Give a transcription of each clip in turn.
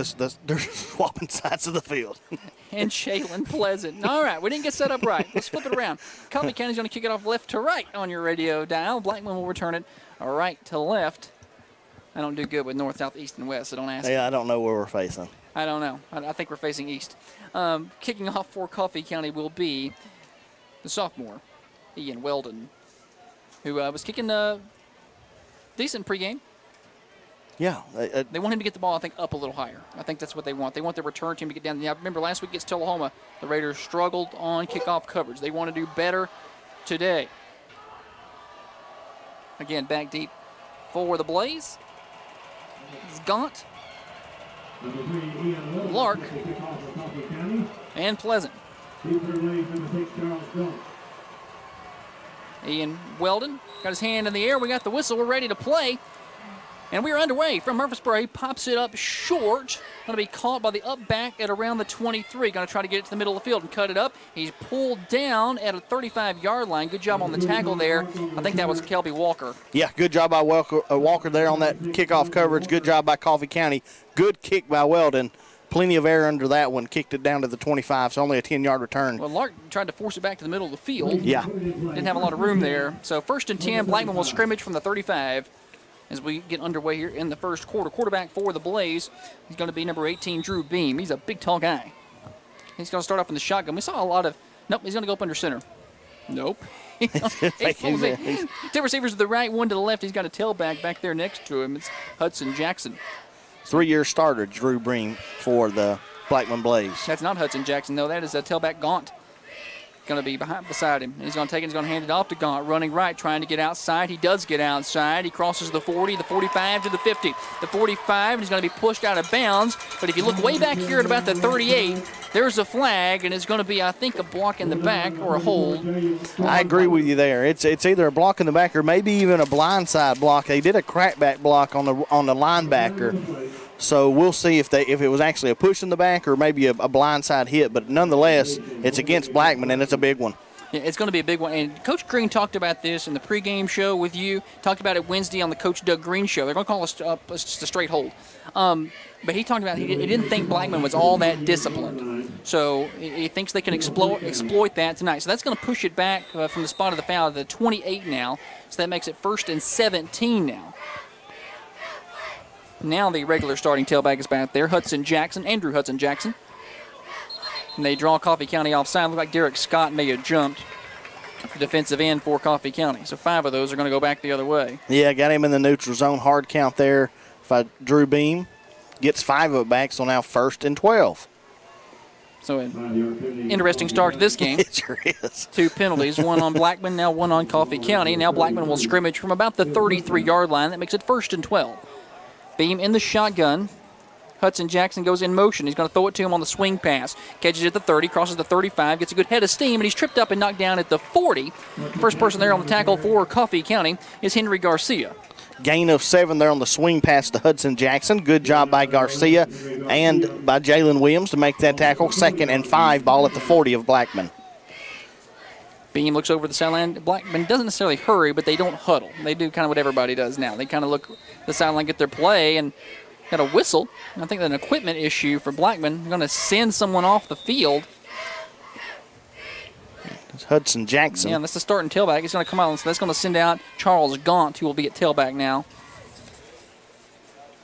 because the, they're swapping sides of the field. and Shaylin Pleasant. All right, we didn't get set up right. Let's flip it around. Coffee County's going to kick it off left to right on your radio dial. Blackman will return it right to left. I don't do good with north, south, east, and west, so don't ask. Yeah, I don't know where we're facing. I don't know. I, I think we're facing east. Um, kicking off for Coffee County will be the sophomore, Ian Weldon, who uh, was kicking a decent pregame. Yeah. They want him to get the ball, I think, up a little higher. I think that's what they want. They want their return team to get down. Yeah, remember last week against Tullahoma, the Raiders struggled on kickoff coverage. They want to do better today. Again, back deep for the Blaze. It's Gaunt. Lark. And Pleasant. Ian Weldon got his hand in the air. We got the whistle. We're ready to play. And we are underway from Murfreesboro. Pops it up short. Going to be caught by the up back at around the 23. Going to try to get it to the middle of the field and cut it up. He's pulled down at a 35 yard line. Good job on the tackle there. I think that was Kelby Walker. Yeah, good job by Walker, uh, Walker there on that kickoff coverage. Good job by Coffee County. Good kick by Weldon. Plenty of air under that one. Kicked it down to the 25, so only a 10 yard return. Well, Lark tried to force it back to the middle of the field. Yeah. Didn't have a lot of room there. So first and 10, Blackman will scrimmage from the 35 as we get underway here in the first quarter. Quarterback for the Blaze, he's going to be number 18, Drew Beam. He's a big, tall guy. He's going to start off in the shotgun. We saw a lot of. Nope, he's going to go up under center. Nope. Two receivers to the right, one to the left. He's got a tailback back there next to him. It's Hudson Jackson. Three-year starter, Drew Beam for the Blackman Blaze. That's not Hudson Jackson, though. That is a tailback Gaunt going to be behind beside him. He's going to take it. He's going to hand it off to Gaunt, running right, trying to get outside. He does get outside. He crosses the 40, the 45 to the 50, the 45, and he's going to be pushed out of bounds. But if you look way back here at about the 38, there's a flag, and it's going to be, I think, a block in the back or a hold. I agree with you there. It's it's either a block in the back or maybe even a blindside block. They did a crackback block on the on the linebacker. So we'll see if they if it was actually a push in the back or maybe a, a blindside hit. But nonetheless, it's against Blackman and it's a big one. Yeah, it's going to be a big one. And Coach Green talked about this in the pregame show with you. Talked about it Wednesday on the Coach Doug Green show. They're going to call us just a straight hold. Um, but he talked about he, he, didn't think Blackman was all that disciplined. So he thinks they can exploit exploit that tonight. So that's going to push it back uh, from the spot of the foul to the 28 now. So that makes it first and 17 now. Now the regular starting tailback is back there. Hudson Jackson, Andrew Hudson Jackson. And they draw Coffee County offside. Look like Derek Scott may have jumped. Defensive end for Coffee County. So five of those are going to go back the other way. Yeah, got him in the neutral zone. Hard count there. If I Drew Beam gets five of it back, so now first and 12. So an interesting start to this game. it sure is. Two penalties, one on Blackman, now one on Coffee County. Now Blackman will scrimmage from about the 33-yard line. That makes it first and 12. Beam in the shotgun. Hudson Jackson goes in motion. He's going to throw it to him on the swing pass. Catches it at the 30, crosses the 35, gets a good head of steam, and he's tripped up and knocked down at the 40. First person there on the tackle for Coffee County is Henry Garcia. Gain of seven there on the swing pass to Hudson Jackson. Good job by Garcia and by Jalen Williams to make that tackle. Second and five, ball at the 40 of Blackman. Beam looks over the sideline. Blackman doesn't necessarily hurry, but they don't huddle. They do kind of what everybody does now. They kind of look the sideline, get their play, and got a whistle. I think that's an equipment issue for Blackman. Going to send someone off the field. It's Hudson Jackson. Yeah, that's the starting tailback. He's going to come out, so that's going to send out Charles Gaunt, who will be at tailback now.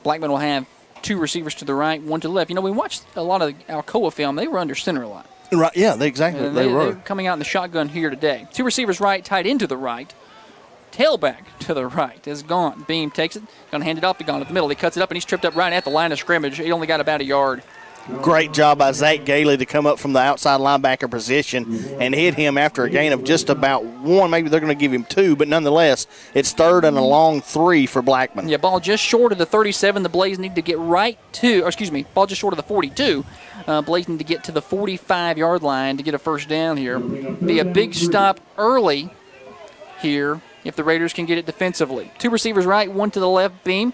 Blackman will have two receivers to the right, one to the left. You know, we watched a lot of Alcoa film. They were under center a lot. Right, yeah, they, exactly. They, they, were. coming out in the shotgun here today. Two receivers right, tied into the right. Tailback to the right is Gaunt. Beam takes it, going to hand it off to Gaunt at the middle. He cuts it up and he's tripped up right at the line of scrimmage. He only got about a yard. Great job by Zach Gailey to come up from the outside linebacker position and hit him after a gain of just about one. Maybe they're going to give him two, but nonetheless, it's third and a long three for Blackman. Yeah, ball just short of the 37. The Blaze need to get right to, or excuse me, ball just short of the 42. Uh, Blaze need to get to the 45 yard line to get a first down here. Be a big stop early here if the Raiders can get it defensively. Two receivers right, one to the left beam.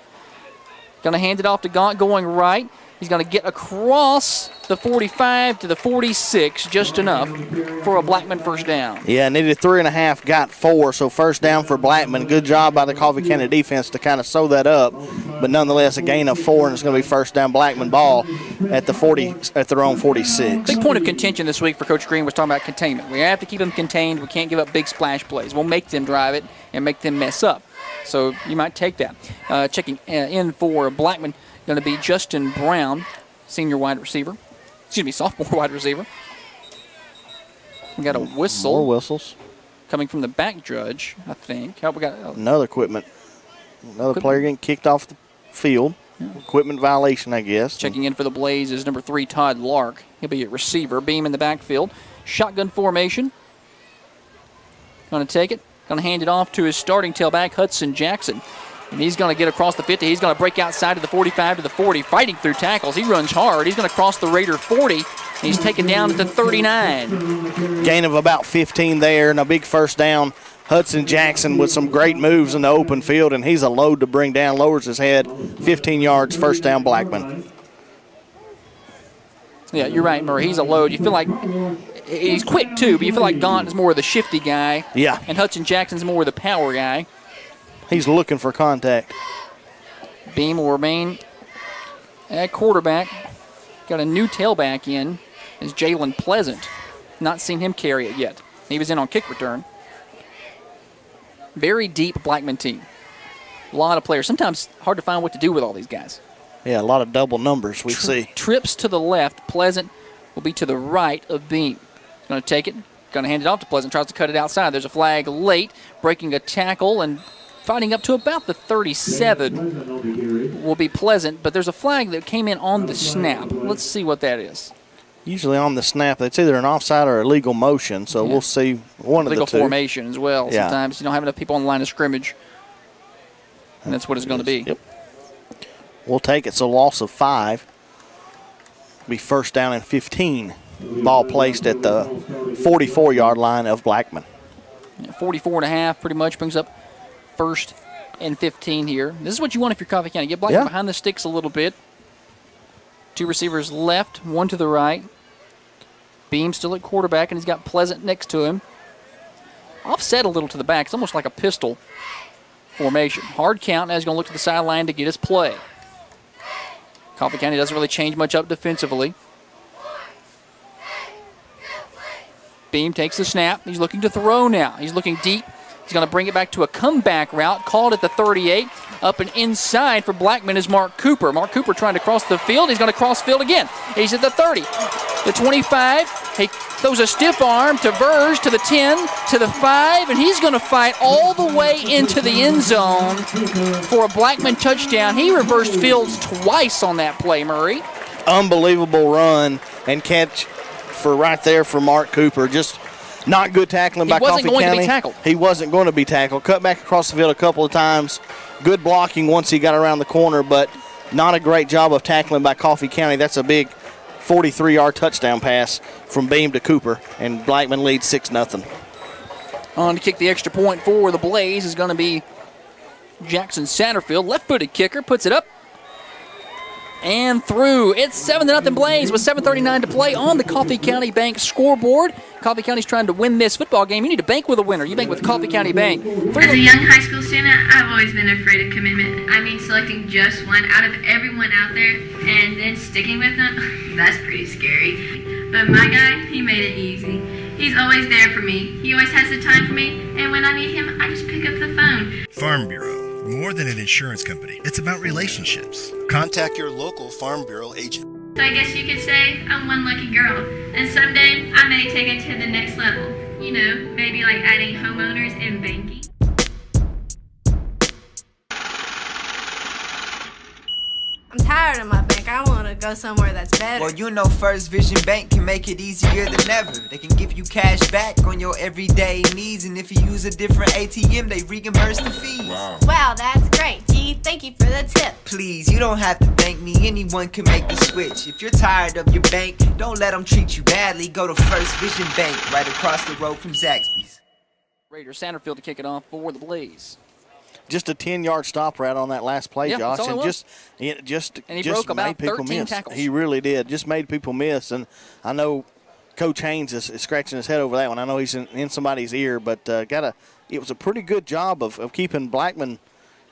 Going to hand it off to Gaunt going right. He's going to get across the 45 to the 46, just enough for a Blackman first down. Yeah, needed three and a half, got four, so first down for Blackman. Good job by the Coffee County defense to kind of sew that up. but nonetheless a gain of four, and it's going to be first down Blackman ball at the 40 at their own 46. Big point of contention this week for Coach Green was talking about containment. We have to keep them contained. We can't give up big splash plays. We'll make them drive it and make them mess up. So you might take that. Uh, checking uh, in for Blackman, going to be Justin Brown, senior wide receiver. Excuse me, sophomore wide receiver. We got a whistle. More whistles. Coming from the back judge, I think. Oh, we got uh, another equipment. Another equipment. player getting kicked off the field. Yeah. Equipment violation, I guess. Checking in for the Blaze is number three, Todd Lark. He'll be a receiver. Beam in the backfield. Shotgun formation. Going to take it. Going to hand it off to his starting tailback, Hudson Jackson. And he's going to get across the 50. He's going to break outside to the 45 to the 40, fighting through tackles. He runs hard. He's going to cross the Raider 40. He's taken down at the 39. Gain of about 15 there and a big first down. Hudson Jackson with some great moves in the open field, and he's a load to bring down. Lowers his head, 15 yards, first down, Blackman. Yeah, you're right, Murray. He's a load. You feel like he's quick too, but you feel like Gaunt is more of the shifty guy. Yeah. And Hudson Jackson's more of the power guy. He's looking for contact. Beam will remain at quarterback. Got a new tailback in is Jalen Pleasant. Not seen him carry it yet. He was in on kick return. Very deep Blackman team. A lot of players. Sometimes hard to find what to do with all these guys. Yeah, a lot of double numbers we Tri see. Trips to the left. Pleasant will be to the right of Beam. He's going to take it. Going to hand it off to Pleasant. Tries to cut it outside. There's a flag late. Breaking a tackle and fighting up to about the 37 will be pleasant, but there's a flag that came in on the snap. Let's see what that is. Usually on the snap, it's either an offside or a legal motion, so yeah. we'll see one legal of the two. Legal formation as well. Yeah. Sometimes you don't have enough people on the line of scrimmage, and that's what it's going to be. Yep. We'll take it. So loss of five. Be first down and 15. Ball placed at the 44-yard line of Blackman. 44 and a half pretty much brings up first and 15 here. This is what you want if you're Coffee County. Get Blackman yeah. behind the sticks a little bit. Two receivers left, one to the right. Beam still at quarterback, and he's got Pleasant next to him. Offset a little to the back. It's almost like a pistol formation. Hard count. Now he's going to look to the sideline to get his play. Coffee County doesn't really change much up defensively. Beam takes the snap. He's looking to throw now. He's looking deep. He's going to bring it back to a comeback route, called at the 38. Up and inside for Blackman is Mark Cooper. Mark Cooper trying to cross the field. He's going to cross field again. He's at the 30, the 25. He throws a stiff arm to Verge, to the 10, to the 5, and he's going to fight all the way into the end zone for a Blackman touchdown. He reversed fields twice on that play, Murray. Unbelievable run and catch for right there for Mark Cooper. Just not good tackling by Coffee County. He wasn't going to be tackled. Cut back across the field a couple of times. Good blocking once he got around the corner, but not a great job of tackling by Coffee County. That's a big 43-yard touchdown pass from Beam to Cooper, and Blackman leads 6 0 On to kick the extra point for the Blaze is going to be Jackson Satterfield. Left-footed kicker puts it up and through. It's 7 0 Blaze with 7.39 to play on the Coffee County Bank scoreboard. Coffee County's trying to win this football game. You need to bank with a winner. You bank with Coffee County Bank. As a young high school student, I've always been afraid of commitment. I mean, selecting just one out of everyone out there and then sticking with them, that's pretty scary. But my guy, he made it easy. He's always there for me. He always has the time for me, and when I need him, I just pick up the phone. Farm Bureau more than an insurance company. It's about relationships. Contact your local Farm Bureau agent. So I guess you could say I'm one lucky girl, and someday I may take it to the next level. You know, maybe like adding homeowners and banking. Tired of my bank. I want to go somewhere that's better. Well, you know First Vision Bank can make it easier than ever. They can give you cash back on your everyday needs, and if you use a different ATM, they reimburse the fees. Wow, wow that's great. Gee, thank you for the tip. Please, you don't have to thank me. Anyone can make the switch. If you're tired of your bank, don't let them treat you badly. Go to First Vision Bank right across the road from Zaxby's. Raider Satterfield to kick it off for the Blaze just a 10 yard stop right on that last play, yeah, Josh. and just it just and he just broke about made people miss. Tackles. He really did. Just made people miss. And I know Coach Haynes is, is scratching his head over that one. I know he's in, in somebody's ear, but uh, got a it was a pretty good job of, of keeping Blackman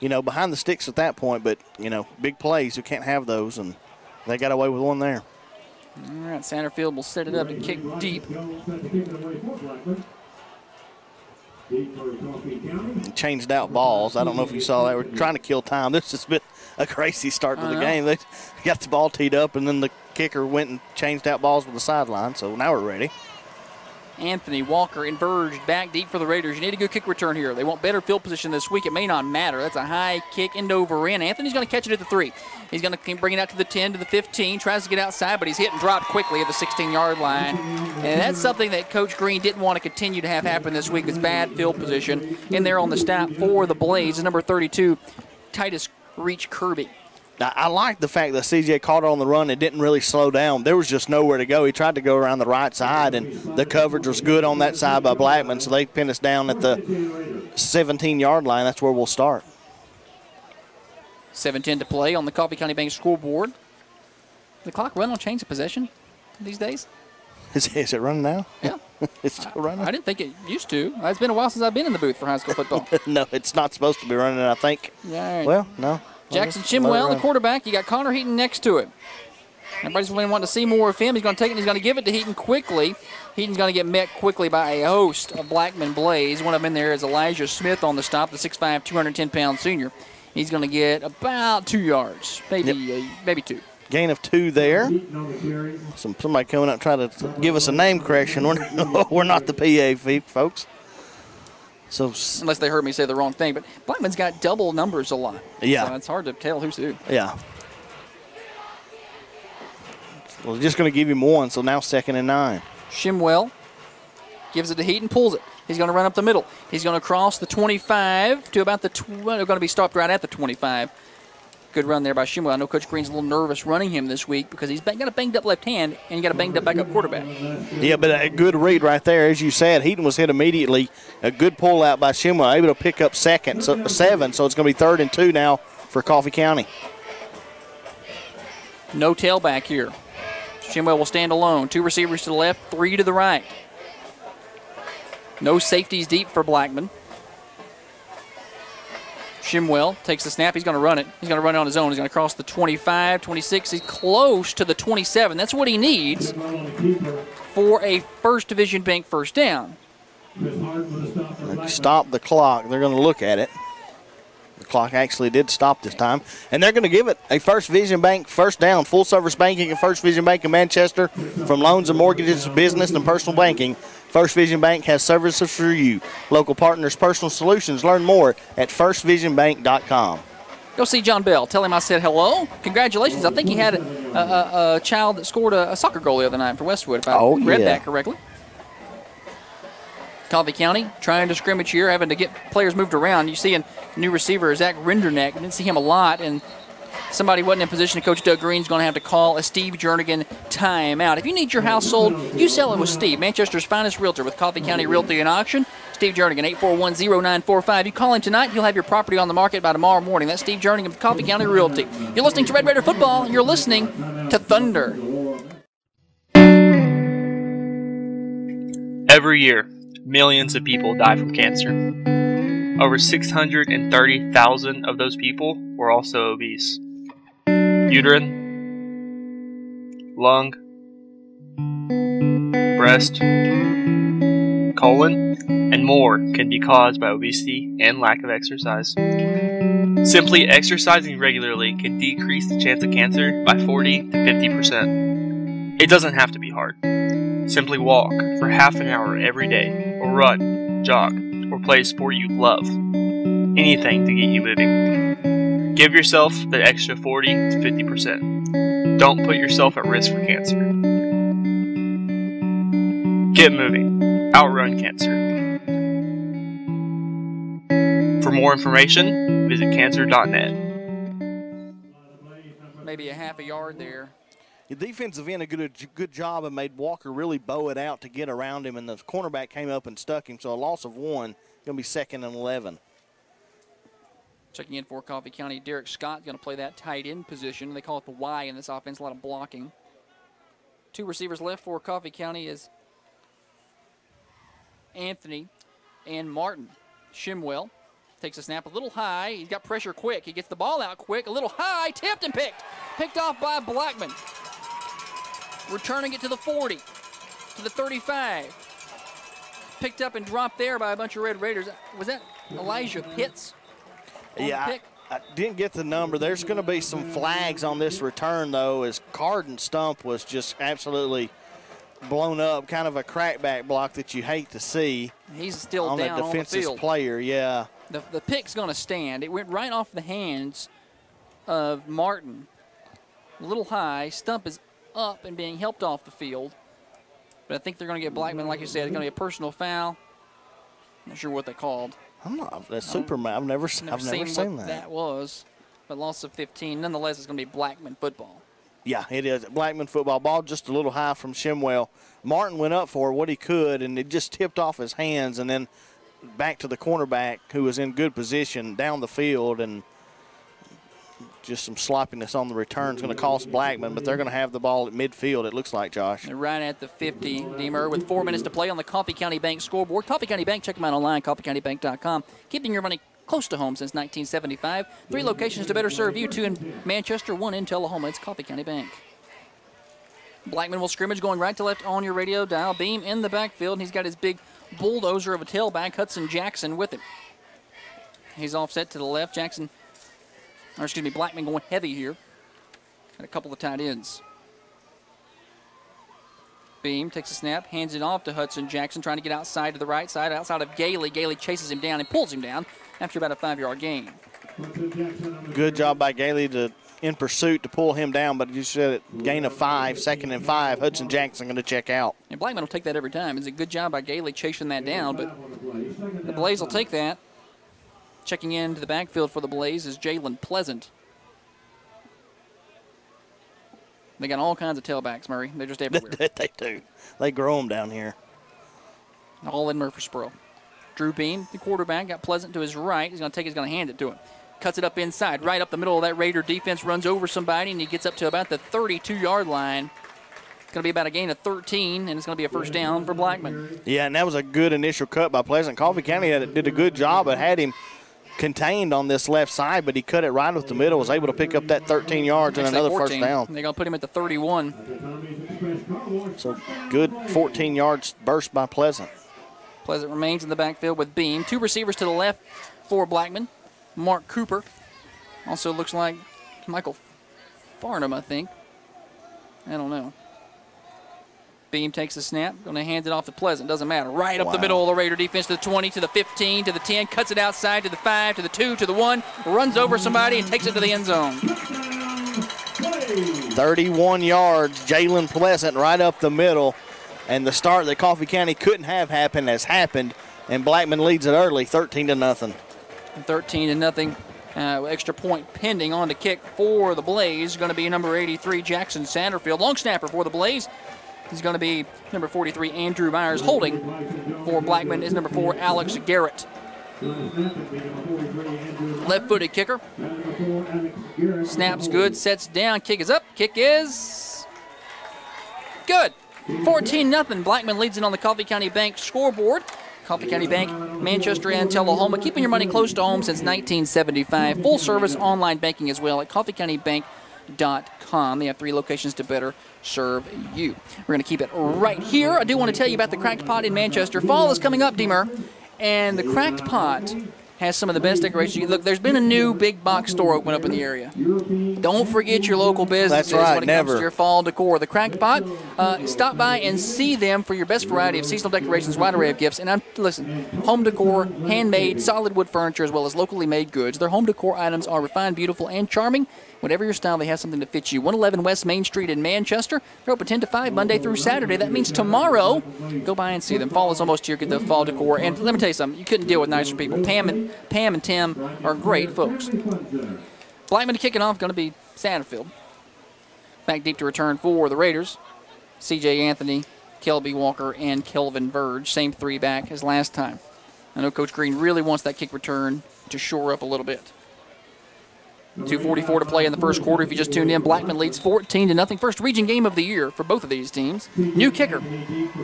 you know, behind the sticks at that point. But you know, big plays, you can't have those, and they got away with one there. All right, Satterfield will set it up to kick deep. Changed out balls. I don't know if you saw that. We're trying to kill time. This has been a crazy start to I the know. game. They got the ball teed up, and then the kicker went and changed out balls with the sideline. So now we're ready. Anthony Walker and Verge back deep for the Raiders. You need a good kick return here. They want better field position this week. It may not matter. That's a high kick end over in. Anthony's going to catch it at the three. He's going to bring it out to the 10 to the 15. Tries to get outside, but he's hit and dropped quickly at the 16-yard line. And that's something that Coach Green didn't want to continue to have happen this week. It's bad field position in there on the stop for the Blaze. is Number 32, Titus Reach Kirby. Now, I like the fact that CJ caught it on the run and didn't really slow down. There was just nowhere to go. He tried to go around the right side, and the coverage was good on that side by Blackman, so they pinned us down at the 17 yard line. That's where we'll start. 7-10 to play on the Coffee County Bank scoreboard. The clock run on change of possession these days? Is, is it running now? Yeah. It's still running? I didn't think it used to. It's been a while since I've been in the booth for high school football. no, it's not supposed to be running, I think. Yeah, right. Well, no. Jackson Shimwell, the quarterback. You got Connor Heaton next to it. Everybody's been wanting to see more of him. He's going to take it. and He's going to give it to Heaton quickly. Heaton's going to get met quickly by a host of Blackman Blaze. One of them in there is Elijah Smith on the stop, the 6'5", 210-pound senior. He's going to get about two yards, maybe uh, maybe two. Gain of two there. Some somebody coming up trying to give us a name correction. We're, we're not the PA folks. So Unless they heard me say the wrong thing. But Blackman's got double numbers a lot. Yeah. So it's hard to tell who's who. yeah. Well, just going to give him one. So now second and nine. Shimwell gives it to and pulls it. He's going to run up the middle. He's going to cross the 25 to about the. Tw- they're going to be stopped right at the 25. Good run there by Shimwell. I know Coach Green's a little nervous running him this week because he's got a banged up left hand and you got a banged up backup quarterback. Yeah, but a good read right there, as you said. Heaton was hit immediately. A good pull out by Shimwa, able to pick up second, so seven. So it's going to be third and two now for Coffee County. No tailback here. Shimwell will stand alone. Two receivers to the left, three to the right. No safeties deep for Blackman. Shimwell takes the snap. He's going to run it. He's going to run it on his own. He's going to cross the 25, 26. He's close to the 27. That's what he needs for a First Vision Bank first down. Stop the clock. They're going to look at it. The clock actually did stop this time. And they're going to give it a First Vision Bank first down. Full service banking at First Vision Bank in Manchester. From loans and mortgages to business and personal banking, First Vision Bank has services for you. Local partners, personal solutions. Learn more at firstvisionbank.com. Go see John Bell. Tell him I said hello. Congratulations. I think he had a, a, a, child that scored a, a soccer goal the other night for Westwood, if I Oh, read yeah. that correctly. Coffee County trying to scrimmage here, having to get players moved around. You see a new receiver, Zach Rinderneck. Didn't see him a lot, and somebody wasn't in position. To coach Doug Green's going to have to call a Steve Jernigan timeout. If you need your house sold, you sell it with Steve, Manchester's finest realtor with Coffee County Realty and Auction. Steve Jernigan, 8410945. You call him tonight, you'll have your property on the market by tomorrow morning. That's Steve Jernigan with Coffee County Realty. You're listening to Red Raider Football, and you're listening to Thunder. Every year, millions of people die from cancer. Over 630,000 of those people were also obese. Uterine, lung, breast, colon, and more can be caused by obesity and lack of exercise. Simply exercising regularly can decrease the chance of cancer by 40 to 50%. It doesn't have to be hard. Simply walk for half an hour every day, or run, jog, or play a sport you love. Anything to get you moving. Give yourself the extra 40 to 50%. Don't put yourself at risk for cancer. Get moving. Outrun cancer. For more information, visit cancer.net. Maybe a half a yard there. The defensive end a good good job and made Walker really bow it out to get around him, and the cornerback came up and stuck him. So a loss of one, going to be second and eleven. Checking in for Coffee County, Derek Scott going to play that tight end position. They call it the Y in this offense, a lot of blocking. Two receivers left for Coffee County is Anthony and Martin. Shimwell Takes a snap a little high. He's got pressure quick. He gets the ball out quick. A little high, tipped and picked. Picked off by Blackman. Returning it to the 40, to the 35. Picked up and dropped there by a bunch of Red Raiders. Was that Elijah Pitts? Yeah, I. Didn't get the number. There's going to be some flags on this return, though, as Carden Stump was just absolutely blown up, kind of a crackback block that you hate to see He's still on down a on the defensive field. player. Yeah. The, the pick's going to stand. It went right off the hands of Martin. A little high. Stump is up and being helped off the field. But I think they're going to get Blackman, like you said, it's going to be a personal foul. Not sure what they called. I'm not. That's Superman. I've never, Never I've never seen, seen, what that. was. But loss of 15. Nonetheless, it's going to be Blackman football. Yeah, it is. Blackman football ball just a little high from Shimwell. Martin went up for what he could, and it just tipped off his hands, and then back to the cornerback who was in good position down the field, and just some sloppiness on the return is going to cost Blackman, but they're going to have the ball at midfield. It looks like Josh. Right at the 50. Deemer with four minutes to play on the Coffee County Bank scoreboard. Coffee County Bank, check them out online, coffeecountybank.com. Keeping your money close to home since 1975. Three locations to better serve you, two in Manchester, one in Tullahoma. It's Coffee County Bank. Blackman will scrimmage going right to left on your radio dial. Beam in the backfield, and he's got his big bulldozer of a tailback, Hudson Jackson, with him. He's offset to the left. Jackson, or excuse me, Blackman going heavy here. Got a couple of tight ends. Beam takes a snap, hands it off to Hudson Jackson, trying to get outside to the right side, outside of Gailey. Gailey chases him down and pulls him down after about a five yard gain. Good job by Gailey to in pursuit to pull him down, but you said it, gain of five, second and five. Hudson Jackson going to check out. And Blackman will take that every time. It's a good job by Gailey chasing that down, but the Blaze will take that. Checking into the backfield for the Blaze is Jalen Pleasant. They got all kinds of tailbacks, Murray. They're just everywhere. they do. They grow them down here. all in Murfreesboro. Drew Beam, the quarterback, got Pleasant to his right. He's going to take. He's going to hand it to him. Cuts it up inside, right up the middle of that Raider defense. Runs over somebody, and he gets up to about the 32-yard line. It's going to be about a gain of 13, and it's going to be a first down for Blackman. Yeah, and that was a good initial cut by Pleasant. Coffee County had, did a good job, but had him contained on this left side, but he cut it right with the middle, was able to pick up that 13 yards and another 14. first down. They're going to put him at the 31. So good 14 yards burst by Pleasant. Pleasant remains in the backfield with Beam. Two receivers to the left for Blackman. Mark Cooper. Also looks like Michael Farnham, I think. I don't know. Beam takes the snap. Going to hand it off to Pleasant. Doesn't matter. Right up the middle of the Raider defense to the 20, to the 15, to the 10. Cuts it outside to the 5, to the 2, to the 1. Runs over somebody and takes it to the end zone. 31 yards, Jalen Pleasant right up the middle. And the start that Coffee County couldn't have happened has happened. And Blackman leads it early, 13 to nothing. 13 to nothing. Uh, extra point pending on the kick for the Blaze. Going to be number 83, Jackson Satterfield. Long snapper for the Blaze. He's going to be number 43, Andrew Myers. Holding for Blackman is number 4, Alex Garrett. Left footed kicker. Snaps good, sets down, kick is up. Kick is good. 14 0. Blackman leads it on the Coffee County Bank scoreboard. Coffee County Bank, Manchester and Tullahoma, keeping your money close to home since 1975. Full service online banking as well at coffeecountybank.com. They have three locations to better serve you. We're going to keep it right here. I do want to tell you about the Cracked Pot in Manchester. Fall is coming up, Deemer, and the Cracked Pot has some of the best decorations. Look, there's been a new big box store open up in the area. Don't forget your local businesses That's right, when it comes to your fall decor. The Cracked Pot, uh, stop by and see them for your best variety of seasonal decorations, wide array of gifts. And I'm listen, home decor, handmade, solid wood furniture, as well as locally made goods. Their home decor items are refined, beautiful, and charming. Whatever your style, they have something to fit you. 111 West Main Street in Manchester. They're open 10 to 5 Monday through Saturday. That means tomorrow, go by and see them. Fall is almost here. Get the fall decor. And let me tell you something. You couldn't deal with nicer people. Pam and Pam and Tim are great folks. Blackman kicking off going to be Satterfield. Back deep to return for the Raiders. C.J. Anthony, Kelby Walker, and Kelvin Verge. Same three back as last time. I know Coach Green really wants that kick return to shore up a little bit. 244 to play in the first quarter. If you just tuned in, Blackman leads 14 to nothing. First region game of the year for both of these teams. New kicker,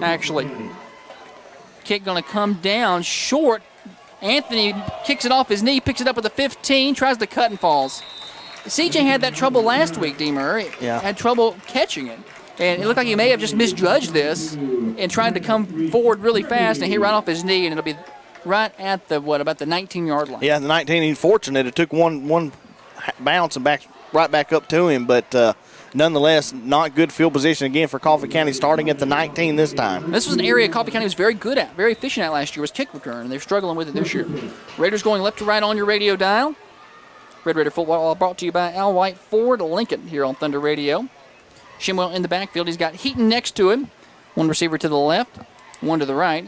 actually. Kick going to come down short Anthony kicks it off his knee, picks it up at the 15, tries to cut and falls. CJ had that trouble last week, D. Murray. Yeah. Had trouble catching it. And it looked like he may have just misjudged this and tried to come forward really fast and hit right off his knee, and it'll be right at the, what, about the 19 yard line. Yeah, the 19. He's fortunate. It took one one bounce and back right back up to him, but uh, nonetheless, not good field position again for Coffee County, starting at the 19 this time. This was an area Coffee County was very good at, very efficient at last year, was kick return, and they're struggling with it this year. Raiders going left to right on your radio dial. Red Raider football brought to you by Al White Ford Lincoln here on Thunder Radio. Shimwell in the backfield. He's got Heaton next to him. One receiver to the left, one to the right.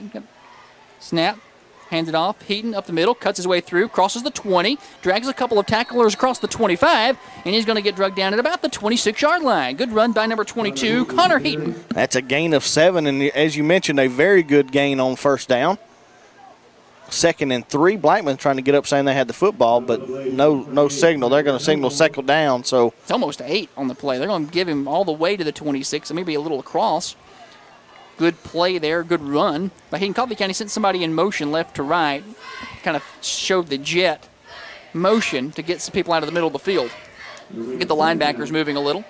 Snap, hands it off. Heaton up the middle, cuts his way through, crosses the 20, drags a couple of tacklers across the 25, and he's going to get drugged down at about the 26 yard line. Good run by number 22, Connor Heaton. That's a gain of seven, and as you mentioned, a very good gain on first down. Second and three. Blackman trying to get up, saying they had the football, but no no signal. They're going to signal second down. So It's almost eight on the play. They're going to give him all the way to the 26, and maybe a little across. Good play there, good run. by Heaton Coffee County sent somebody in motion left to right, kind of showed the jet motion to get some people out of the middle of the field. Get the linebackers moving a little.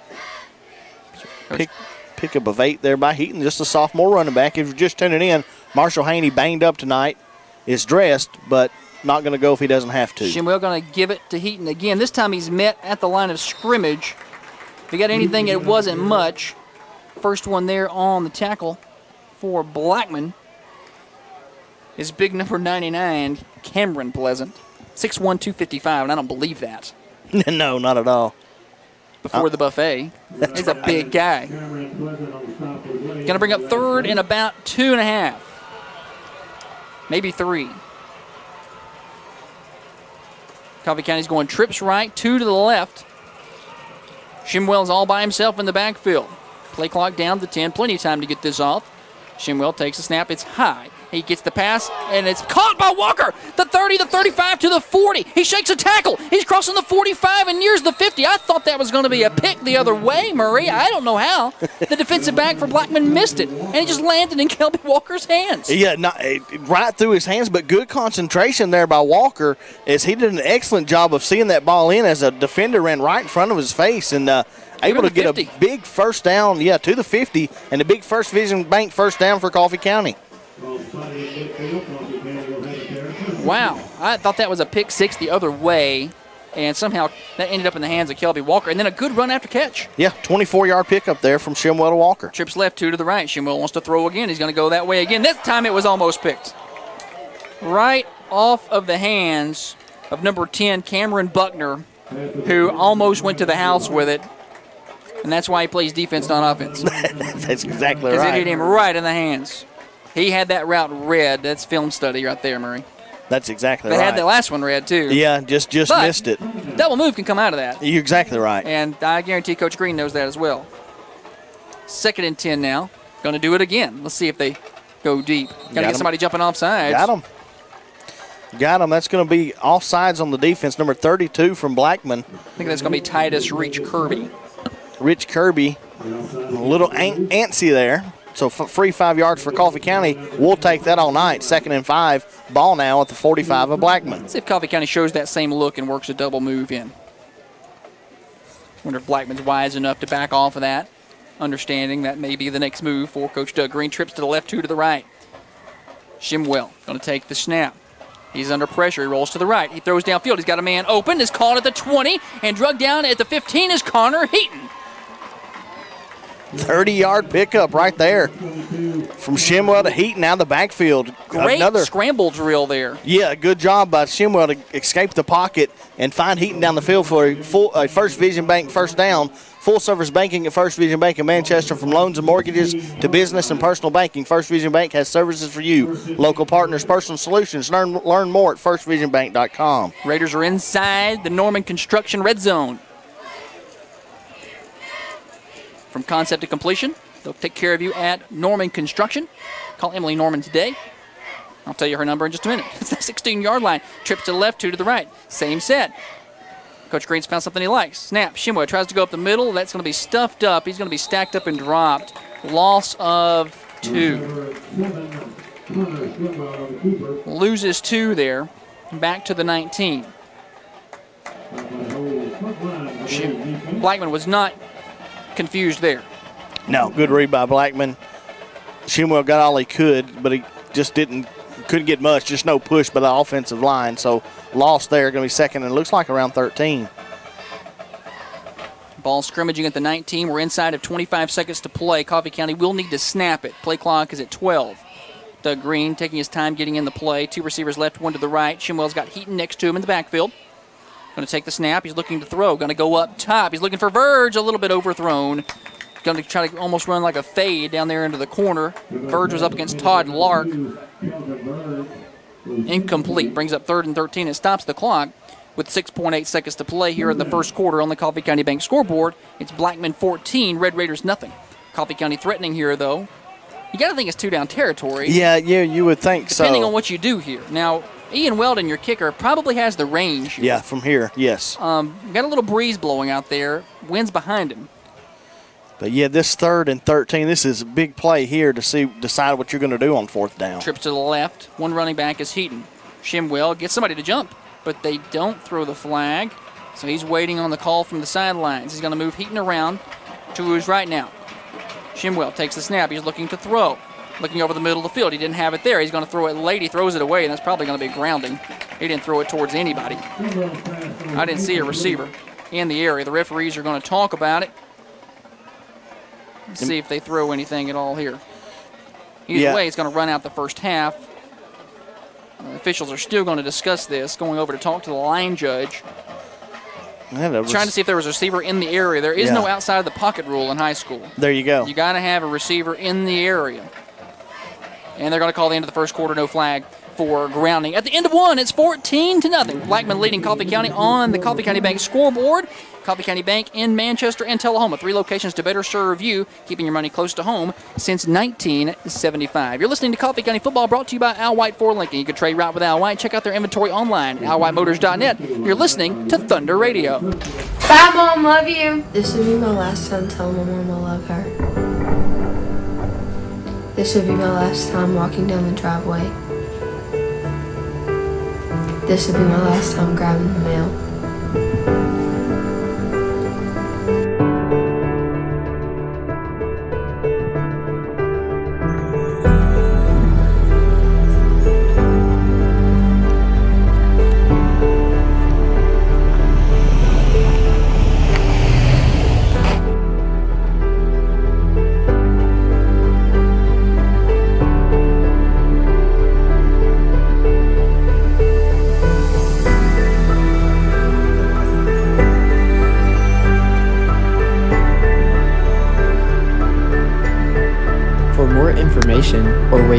pick pick up of eight there by Heaton, just a sophomore running back. If you're just tuning in, Marshall Haney banged up tonight, is dressed, but not going to go if he doesn't have to. Shimwell going to give it to Heaton again. This time he's met at the line of scrimmage. If you got anything, it wasn't much. First one there on the tackle for Blackman is big number 99, Cameron Pleasant. 6'1", 255, and I don't believe that. no, not at all. Before uh, the buffet. He's a big guy. Going to bring up third in about two and a half. Maybe three. Coffee County's going trips right, two to the left. Shimwell's all by himself in the backfield. Play clock down to 10. Plenty of time to get this off. Shimwell takes a snap. It's high. He gets the pass, and it's caught by Walker. The 30, the 35 to the 40. He shakes a tackle. He's crossing the 45 and nears the 50. I thought that was going to be a pick the other way, Murray. I don't know how. The defensive back for Blackman missed it, and it just landed in Kelby Walker's hands. Yeah, not, eh, right through his hands, but good concentration there by Walker as he did an excellent job of seeing that ball in as a defender ran right in front of his face and uh, able to get a big first down, yeah, to the 50 and a big first vision bank first down for Coffee County. Wow, I thought that was a pick six the other way, and somehow that ended up in the hands of Kelby Walker, and then a good run after catch. Yeah, 24 yard pickup there from Shimwell to Walker. Trips left, two to the right. Shimwell wants to throw again. He's going to go that way again. This time it was almost picked. Right off of the hands of number 10, Cameron Buckner, who almost went to the house with it. And that's why he plays defense, not offense. That's exactly right it hit him right in the hands. He had that route read. That's film study right there, Murray. That's exactly They right. They had the last one read, too. yeah, just just But- missed it. Double move can come out of that. You're exactly right. And I guarantee Coach Green knows that as well. Second and 10 now. Going to do it again. Let's see if they go deep. Got to get 'em. somebody jumping off sides. Got him. Got him. That's going to be offsides on the defense. Number 32 from Blackman. I think that's going to be Titus Reach Kirby. Rich Kirby, a little an- antsy there. So free five yards for Coffee County. We'll take that all night. Second and five. Ball now at the 45 of Blackman. See if Coffee County shows that same look and works a double move in. Wonder if Blackman's wise enough to back off of that, understanding that may be the next move for Coach Doug Green. Trips to the left, two to the right. Shimwell going to take the snap. He's under pressure. He rolls to the right. He throws downfield. He's got a man open. Is caught at the 20 and drugged down at the 15 is Connor Heaton. 30 yard pickup right there from Shimwell to Heaton out of the backfield. Great Another. scramble drill there. Yeah, good job by Shimwell to escape the pocket and find Heaton down the field for a full a First Vision Bank first down. Full service banking at First Vision Bank in Manchester from loans and mortgages to business and personal banking. First Vision Bank has services for you. Local partners, personal solutions. Learn learn more at firstvisionbank.com. Raiders are inside the Norman Construction red zone. From concept to completion, they'll take care of you at Norman Construction. Call Emily Norman today. I'll tell you her number in just a minute. It's the 16 yard line. Trip to the left, two to the right. Same set. Coach Green's found something he likes. Snap. Shimwa tries to go up the middle. That's going to be stuffed up. He's going to be stacked up and dropped. Loss of two. Loses two there. Back to the 19. Blackman was not confused there. No, good read by Blackman. Shimwell got all he could, but he just didn't couldn't get much. Just no push by the offensive line. So lost there. Going to be second and it looks like around 13. Ball scrimmaging at the 19. We're inside of 25 seconds to play. Coffee County will need to snap it. Play clock is at 12. Doug Green taking his time getting in the play. Two receivers left, one to the right. Shimwell's got Heaton next to him in the backfield. Going to take the snap. He's looking to throw. Going to go up top. He's looking for Verge. A little bit overthrown. Going to try to almost run like a fade down there into the corner. Verge was up against Todd Lark. Incomplete. Brings up third and 13. It stops the clock with 6.8 seconds to play here in the first quarter on the Coffee County Bank scoreboard. It's Blackman 14, Red Raiders nothing. Coffee County threatening here, though. You got to think it's two down territory. Yeah, yeah, you would think so. Depending on what you do here. Now, Ian Weldon, your kicker, probably has the range. Here. Yeah, from here, yes. Um, got a little breeze blowing out there. Wind's behind him. But yeah, this third and 13, this is a big play here to see decide what you're going to do on fourth down. Trips to the left. One running back is Heaton. Shimwell gets somebody to jump, but they don't throw the flag. So he's waiting on the call from the sidelines. He's going to move Heaton around to his right now. Shimwell takes the snap. He's looking to throw. Looking over the middle of the field. He didn't have it there. He's going to throw it late. He throws it away, and that's probably going to be grounding. He didn't throw it towards anybody. I didn't see a receiver in the area. The referees are going to talk about it. See if they throw anything at all here. Either Yeah. way, it's going to run out the first half. Uh, officials are still going to discuss this, going over to talk to the line judge, Yeah, trying to see if there was a receiver in the area. There is no outside of the pocket rule in high school. there you go. You got to have a receiver in the area. And they're going to call the end of the first quarter, no flag for grounding. At the end of one, it's 14 to nothing. Blackman leading Coffee County on the Coffee County Bank scoreboard. Coffee County Bank in Manchester and Tullahoma. Three locations to better serve you, keeping your money close to home since 1975. You're listening to Coffee County Football brought to you by Al White Ford Lincoln. You can trade route with Al White. Check out their inventory online at alwhiteMotors.net. You're listening to Thunder Radio. Bye, Mom. Love you. This will be my last time telling my mom I love her. This will be my last time walking down the driveway. This will be my last time grabbing the mail.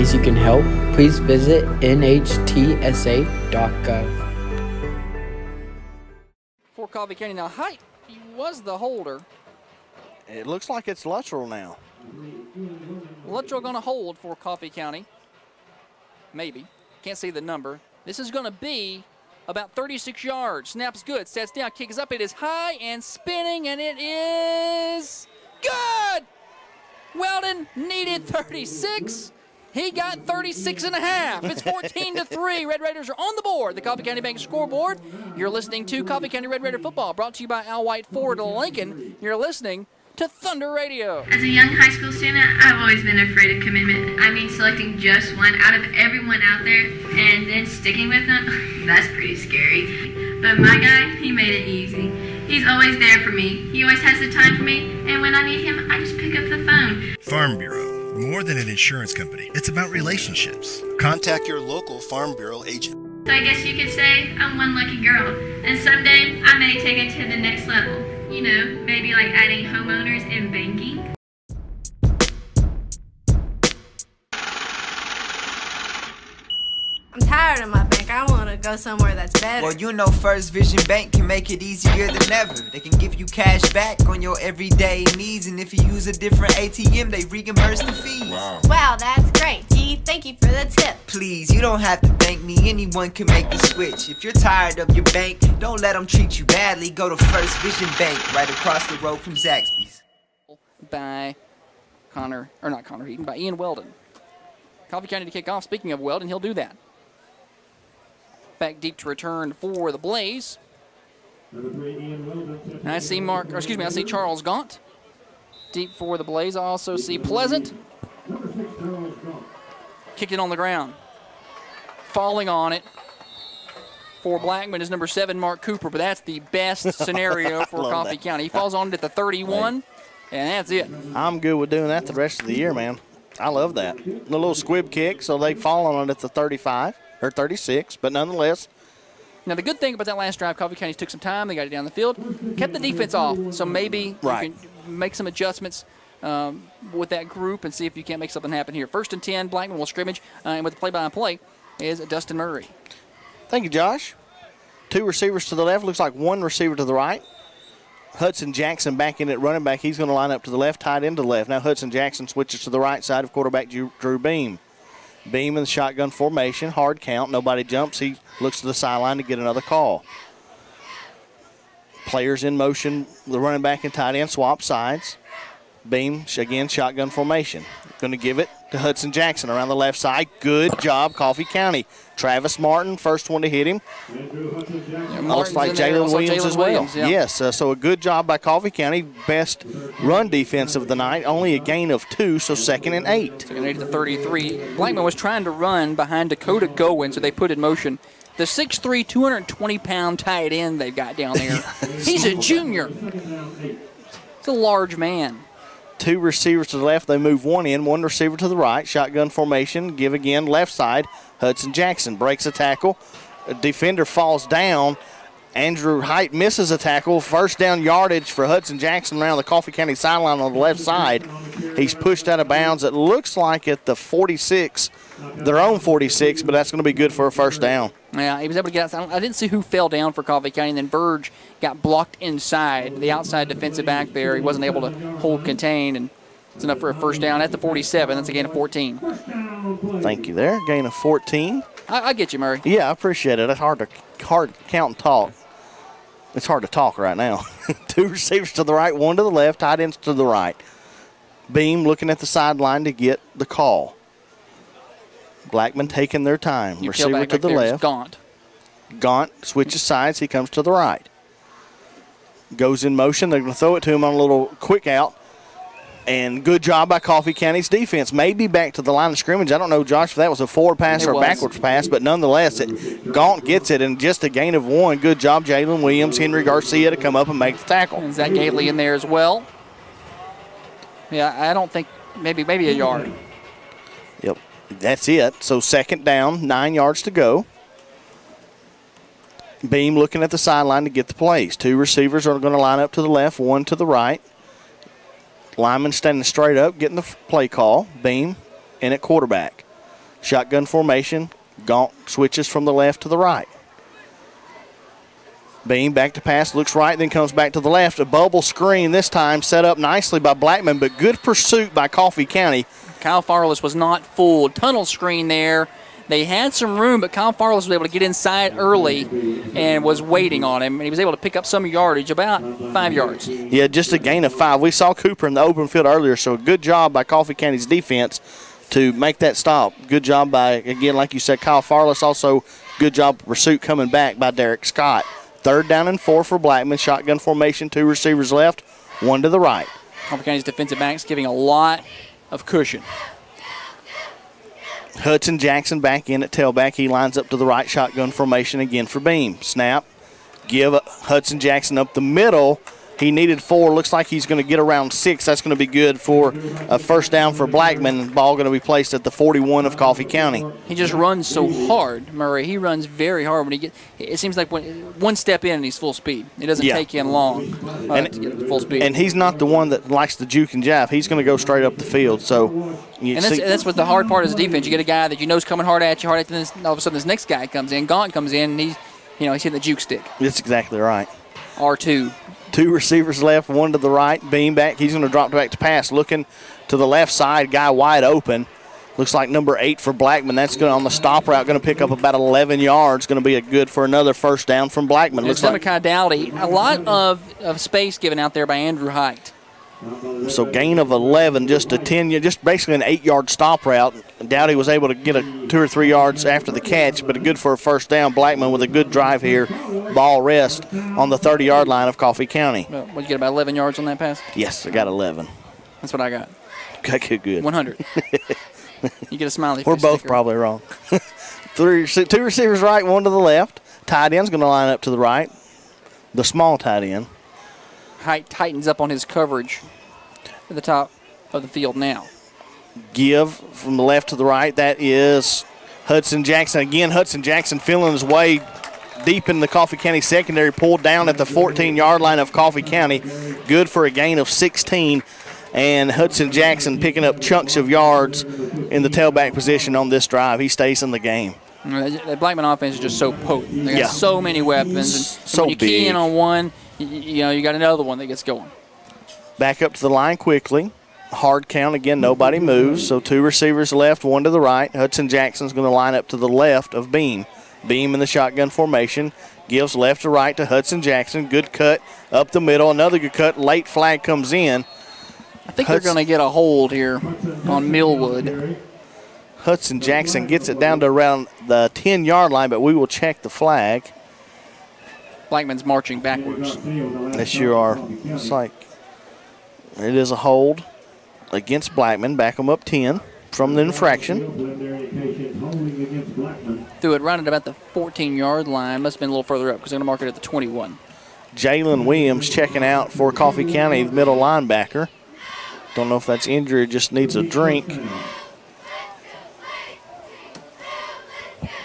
Ways you can help, please visit nhtsa.gov. For Coffee County. Now, Height, he was the holder. It looks like it's Luttrell now. Luttrell going to hold for Coffee County. Maybe. Can't see the number. This is going to be about 36 yards. Snaps good. Sets down. Kicks up. It is high and spinning, and it is good. Weldon needed 36. He got 36 and a half. It's 14 to 3. Red Raiders are on the board. The Coffee County Bank scoreboard. You're listening to Coffee County Red Raider football brought to you by Al White Ford Lincoln. You're listening to Thunder Radio. As a young high school student, I've always been afraid of commitment. I mean, selecting just one out of everyone out there and then sticking with them, that's pretty scary. But my guy, he made it easy. He's always there for me. He always has the time for me, and when I need him, I just pick up the phone. Farm Bureau, more than an insurance company. It's about relationships. Contact your local Farm Bureau agent. So I guess you could say I'm one lucky girl, and someday I may take it to the next level. You know, maybe like adding homeowners and banking. I'm tired of my bank. I want to go somewhere that's better. Well, you know First Vision Bank can make it easier than ever. They can give you cash back on your everyday needs, and if you use a different ATM, they reimburse the fees. Wow, wow that's great. Gee, thank you for the tip. Please, you don't have to thank me. Anyone can make the switch. If you're tired of your bank, don't let them treat you badly. Go to First Vision Bank right across the road from Zaxby's. by Connor, or not Connor Heaton, by Ian Weldon. Coffee County to kick off. Speaking of Weldon, he'll do that. Back deep to return for the Blaze. And I see Mark, or excuse me, I see Charles Gaunt. Deep for the Blaze. I also see Pleasant. Kicked it on the ground. Falling on it for Blackman is number seven, Mark Cooper, but that's the best scenario for Coffee that. County. He falls on it at the 31, and that's it. I'm good with doing that the rest of the year, man. I love that. The little squib kick, so they fall on it at the 35 or 36, but nonetheless, Now, the good thing about that last drive, Coffee County took some time. They got it down the field, kept the defense off. So maybe Right. you can make some adjustments um, with that group and see if you can't make something happen here. First and 10, Blackman will scrimmage, uh, and with the play-by-play is Dustin Murray. Thank you, Josh. Two receivers to the left. Looks like one receiver to the right. Hudson Jackson back in at running back. He's going to line up to the left, tight end to the left. Now Hudson Jackson switches to the right side of quarterback Drew Beam. Beam in the shotgun formation, hard count. Nobody jumps. He looks to the sideline to get another call. Players in motion. The running back and tight end swap sides. Beam again, shotgun formation. Going to give it to Hudson Jackson around the left side. Good job, Coffee County. Travis Martin, first one to hit him. Yeah, Looks like Jalen Williams as well. Williams, yeah. Yes, uh, so a good job by Coffee County. Best run defense of the night. Only a gain of two, so second and eight. Second and eight to 33. Blackman was trying to run behind Dakota Gowen, so they put in motion the 6'3", 220-pound tight end they've got down there. He's a junior. He's a large man. Two receivers to the left. They move one in, one receiver to the right. Shotgun formation. Give again left side. Hudson Jackson breaks a tackle. A defender falls down. Andrew Height misses a tackle. First down yardage for Hudson Jackson around the Coffee County sideline on the left side. He's pushed out of bounds. It looks like at the 46, their own 46, but that's going to be good for a first down. Yeah, he was able to get outside. I didn't see who fell down for Coffee County, and then Verge got blocked inside. The outside defensive back there, he wasn't able to hold contain, and it's enough for a first down at the 47. That's a gain of 14. Thank you there. Gain of 14. I, I get you, Murray. Yeah, I appreciate it. It's hard to hard to count and talk. It's hard to talk right now. Two receivers to the right, one to the left, tight ends to the right. Beam looking at the sideline to get the call. Blackman taking their time. Your Receiver to the left. Gaunt. Gaunt switches sides. He comes to the right. Goes in motion. They're going to throw it to him on a little quick out. And good job by Coffee County's defense. Maybe back to the line of scrimmage. I don't know, Josh, if that was a forward pass It or a was. backwards pass, but nonetheless, it, Gaunt gets it, and just a gain of one. Good job, Jalen Williams, Henry Garcia to come up and make the tackle. And Zach Gately in there as well. Yeah, I don't think maybe maybe a yard. That's it. So second down, nine yards to go. Beam looking at the sideline to get the plays. Two receivers are going to line up to the left, one to the right. Lyman standing straight up, getting the play call. Beam in at quarterback. Shotgun formation. Gaunt switches from the left to the right. Beam back to pass, looks right, then comes back to the left. A bubble screen this time set up nicely by Blackman, but good pursuit by Coffee County. Kyle Farless was not fooled. Tunnel screen there. They had some room, but Kyle Farless was able to get inside early and was waiting on him. And he was able to pick up some yardage, about five yards. Yeah, just a gain of five. We saw Cooper in the open field earlier, so a good job by Coffee County's defense to make that stop. Good job by, again, like you said, Kyle Farless. Also, good job pursuit coming back by Derek Scott. Third down and four for Blackman. Shotgun formation, two receivers left, one to the right. Coffee County's defensive backs giving a lot of cushion. Hudson Jackson back in at tailback. He lines up to the right shotgun formation again for Beam. Snap. Give Hudson Jackson up the middle. He needed four. Looks like he's going to get around six. That's going to be good for a first down for Blackman. Ball going to be placed at the 41 of Coffee County. He just runs so hard, Murray. He runs very hard when he get. It seems like when one step in and he's full speed. It doesn't Yeah. take him long uh, And- to get to full speed. And he's not the one that likes to juke and jive. He's going to go straight up the field. So you And that's, that's what the hard part is defense. You get a guy that you know is coming hard at you, hard at you, and then all of a sudden this next guy comes in, Gaunt comes in, and he's, you know, he's hitting the juke stick. that's exactly right. R2. Two receivers left, one to the right. Beam back. He's going to drop back to pass. Looking to the left side, guy wide open. Looks like number eight for Blackman. That's going on the stop route. Going to pick up about 11 yards. Going to be a good for another first down from Blackman. Looks like Democai Dowdy. A lot of, of space given out there by Andrew Height. So gain of 11, just a 10, just basically an eight-yard stop route. Dowdy was able to get a two or three yards after the catch, but good for a first down. Blackman with a good drive here, ball rest on the 30-yard line of Coffee County. Well, What you get about 11 yards on that pass? Yes, I got 11. That's what I got. Okay, good, good. 100. you get a smiley. We're both sticker. probably wrong. Three, two receivers right, one to the left. Tight end's going to line up to the right. The small tight end. Height tightens up on his coverage at the top of the field now. give from the left to the right. That is Hudson Jackson. Again, Hudson Jackson feeling his way deep in the Coffee County secondary, pulled down at the 14 yard line of Coffee County. Good for a gain of 16. And Hudson Jackson picking up chunks of yards in the tailback position on this drive. He stays in the game. The know, that- That Blackman offense is just so potent. They got Yeah. so many weapons. And So when you key in on one, you, know, you got another one that gets going. Back up to the line quickly. Hard count again, nobody moves. So two receivers left, one to the right. Hudson Jackson's going to line up to the left of Beam. Beam in the shotgun formation. Gives left to right to Hudson Jackson. Good cut up the middle. Another good cut. Late flag comes in. I think Hudson- they're going to get a hold here on Millwood. Hudson Jackson gets it down to around the 10 yard line, but we will check the flag. Blackman's marching backwards. Yes, you are. It's like it is a hold against Blackman. Back him up 10 from the infraction. Threw it right at about the 14 yard line. Must have been a little further up because they're going to mark it at the 21. Jalen Williams checking out for Coffee County, the middle linebacker. Don't know if that's injury, just needs a drink.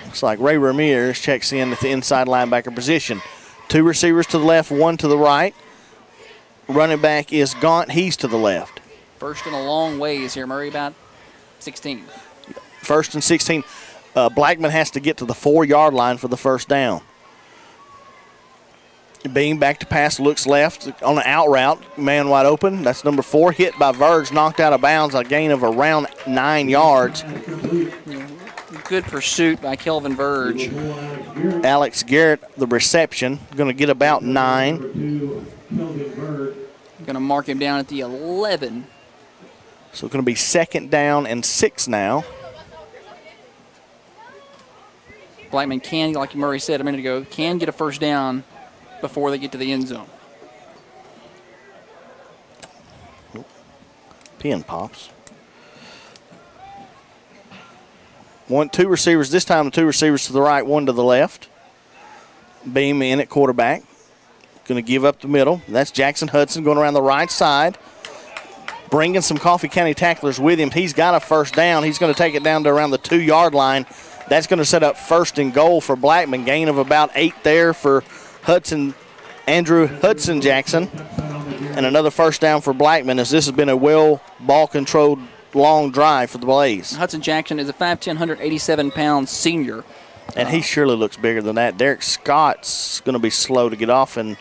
Looks like Ray Ramirez checks in at the inside linebacker position. Two receivers to the left, one to the right. Running back is Gaunt, he's to the left. First and a long ways here. Murray about 16. First and 16. Uh, Blackman has to get to the four yard line for the first down. Being back to pass, looks left on an out route, man wide open. That's number four, hit by Verge, knocked out of bounds, a gain of around nine yards. Good pursuit by Kelvin Verge. Alex Garrett, the reception, going to get about nine. Going to mark him down at the 11. So it's going to be second down and six now. Blackman can, like Murray said a minute ago, can get a first down before they get to the end zone. Pin pops. One, two receivers. This time, two receivers to the right, one to the left. Beam in at quarterback. Going to give up the middle. That's Jackson Hudson going around the right side. Bringing some Coffee County tacklers with him. He's got a first down. He's going to take it down to around the two yard line. That's going to set up first and goal for Blackman. Gain of about eight there for Hudson, Andrew Hudson Jackson and another first down for Blackman as this has been a well ball controlled long drive for the Blaze. Hudson Jackson is a 5'10", 187 pound senior. And he surely looks bigger than that. Derek Scott's going to be slow to get off, and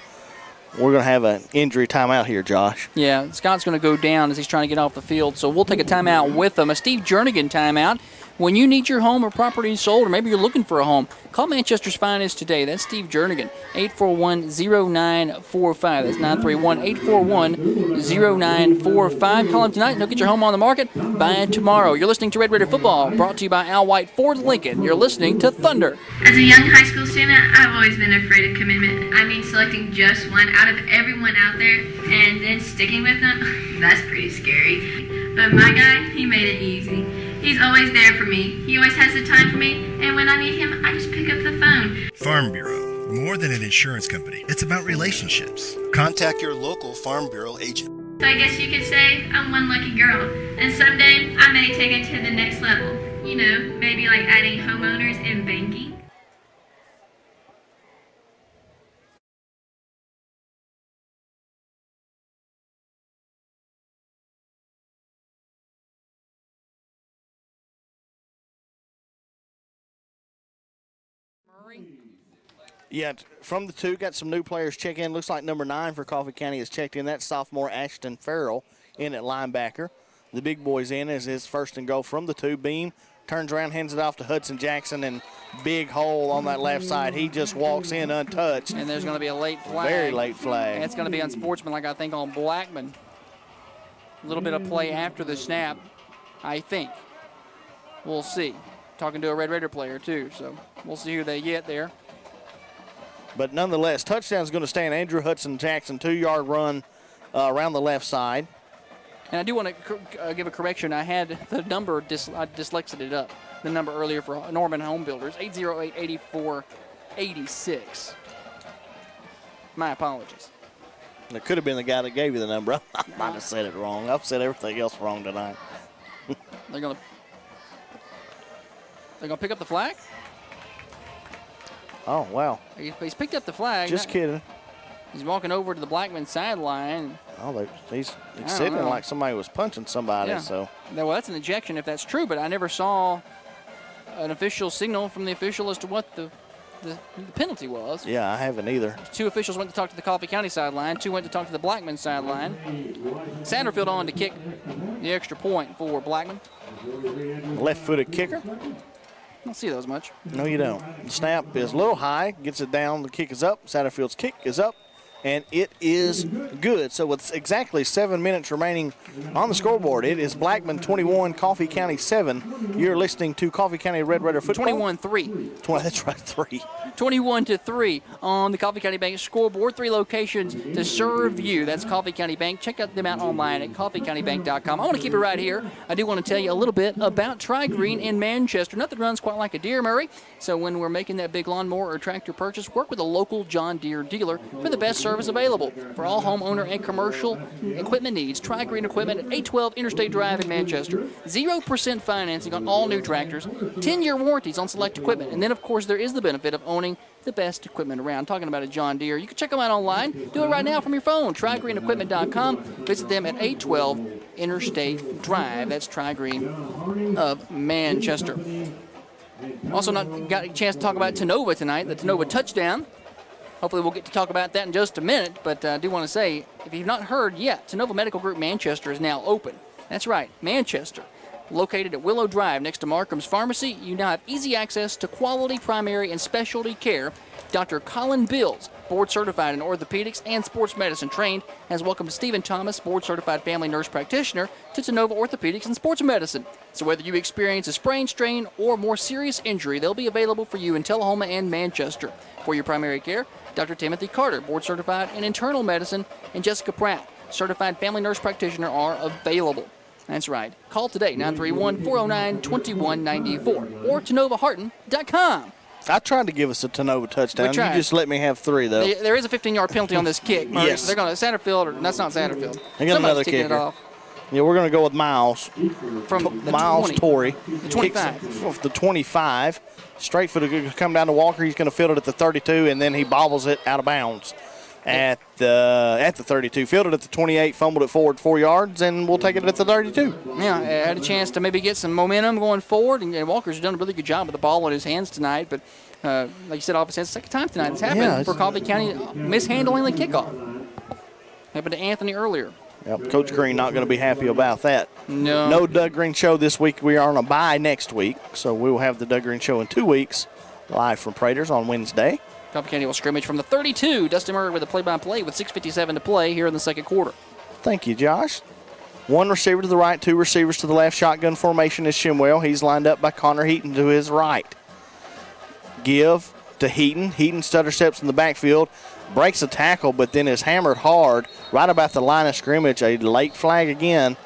we're going to have an injury timeout here, Josh. Yeah, Scott's going to go down as he's trying to get off the field. So we'll take a timeout with him. A Steve Jernigan timeout. When you need your home or property sold, or maybe you're looking for a home, call Manchester's Finest today. That's Steve Jernigan, 841-0945. That's 931-841-0945. Call him tonight and he'll get your home on the market by tomorrow. You're listening to Red Raider Football, brought to you by Al White Ford Lincoln. You're listening to Thunder. As a young high school student, I've always been afraid of commitment. I mean, selecting just one out of everyone out there and then sticking with them, that's pretty scary. But my guy, he made it easy. He's always there for me. He always has the time for me, and when I need him, I just pick up the phone. Farm Bureau, more than an insurance company. It's about relationships. Contact your local Farm Bureau agent. So I guess you could say I'm one lucky girl, and someday I may take it to the next level. You know, maybe like adding homeowners and banking. Yeah, from the two, got some new players check in. Looks like number nine for Coffee County has checked in. That's sophomore Ashton Farrell in at linebacker. The big boy's in as his first and goal from the two. Beam turns around, hands it off to Hudson Jackson, and big hole on that left side. He just walks in untouched. And there's going to be a late flag. Very late flag. And it's going to be unsportsmanlike, I think, on Blackman. A little bit of play after the snap, I think. We'll see. Talking to a Red Raider player, too, so we'll see who they get there. But nonetheless, touchdown's going to stand Andrew Hudson Jackson, two yard run uh, around the left side. And I do want to uh, give a correction. I had the number, dys- I dyslexied it up, the number earlier for Norman Home Builders, 808 8486. My apologies. It could have been the guy that gave you the number. I might have said it wrong. I've said everything else wrong tonight. They're going to they're going to pick up the flag. Oh, wow. He- He's picked up the flag. Just kidding. He's walking over to the Blackman sideline. Oh, they, he's, sitting like somebody was punching somebody. Yeah. So Now, Well, that's an ejection if that's true, but I never saw an official signal from the official as to what the, the, the penalty was. yeah, I haven't either. Two officials went to talk to the Coffee County sideline. Two went to talk to the Blackman sideline. Satterfield on to kick the extra point for Blackman. Left-footed kicker. Don't see those much. No, you don't. The snap is a little high, gets it down. The kick is up. Satterfield's kick is up, and it is good. So with exactly seven minutes remaining on the scoreboard, it is Blackman 21, Coffee County 7. You're listening to Coffee County Red Raider football. 21-3. 20, that's right, three. 21 to 3 on the Coffee County Bank scoreboard. Three locations to serve you. That's Coffee County Bank. Check out them out online at coffeecountybank.com. I want to keep it right here. I do want to tell you a little bit about Tri-Green in Manchester. Nothing runs quite like a Deere Murray. So when we're making that big lawnmower or tractor purchase, work with a local John Deere dealer for the best service available. For all homeowner and commercial equipment needs, Tri Green Equipment at 812 Interstate Drive in Manchester. 0% financing on all new tractors, 10 year warranties on select equipment, and then, of course, there is the benefit of owning the best equipment around. Talking about a John Deere. You can check them out online. Do it right now from your phone. TriGreenEquipment.com. Visit them at 812 Interstate Drive. That's TriGreen of Manchester. Also, not got a chance to talk about Tennova tonight. The Tennova touchdown. Hopefully, we'll get to talk about that in just a minute. But uh, I do want to say, if you've not heard yet, Tennova Medical Group Manchester is now open. That's right, Manchester. Located at Willow Drive next to Markham's Pharmacy, you now have easy access to quality primary and specialty care. Dr. Colin Bills, board certified in orthopedics and sports medicine trained, has welcomed Stephen Thomas, board certified family nurse practitioner, to Tennova Orthopedics and Sports Medicine. So whether you experience a sprain, strain, or more serious injury, they'll be available for you in Tullahoma and Manchester. For your primary care, Dr. Timothy Carter, board certified in internal medicine, and Jessica Pratt, certified family nurse practitioner, are available. That's right. Call today, 931 409 2194 or TennovaHarton.com. I tried to give us a Tennova touchdown. You just let me have three, though. There- There is a 15 yard penalty on this kick. Murray. Yes. They're going to Satterfield, or that's not Satterfield. They got Somebody's another kicker. it off Yeah, we're going to go with Miles. from the Miles 20. Torrey. The 25. Kicks off the 25. Straight foot to come down to Walker. He's going to field it at the 32, and then he bobbles it out of bounds at the at the 32. Fielded it at the 28, fumbled it forward four yards, and we'll take it at the 32. Yeah, I had a chance to maybe get some momentum going forward, and, and Walker's done a really good job with the ball in his hands tonight. But uh, like you said, off his hands, second time tonight it's happened Yeah, it's- for Coffee County mishandling the kickoff. Happened to Anthony earlier. Yep, Coach Green not going to be happy about that. No. No Doug Green show this week. We are on a bye next week, so we will have the Doug Green show in two weeks, live from Praters on Wednesday. Coffee County will scrimmage from the 32. Dustin Murray with a play-by-play with 6:57 to play here in the second quarter. Thank you, Josh. One receiver to the right, two receivers to the left. Shotgun formation is Shimwell. He's lined up by Connor Heaton to his right. Give to Heaton. Heaton stutter steps in the backfield, breaks a tackle, but then is hammered hard right about the line of scrimmage. A late flag again,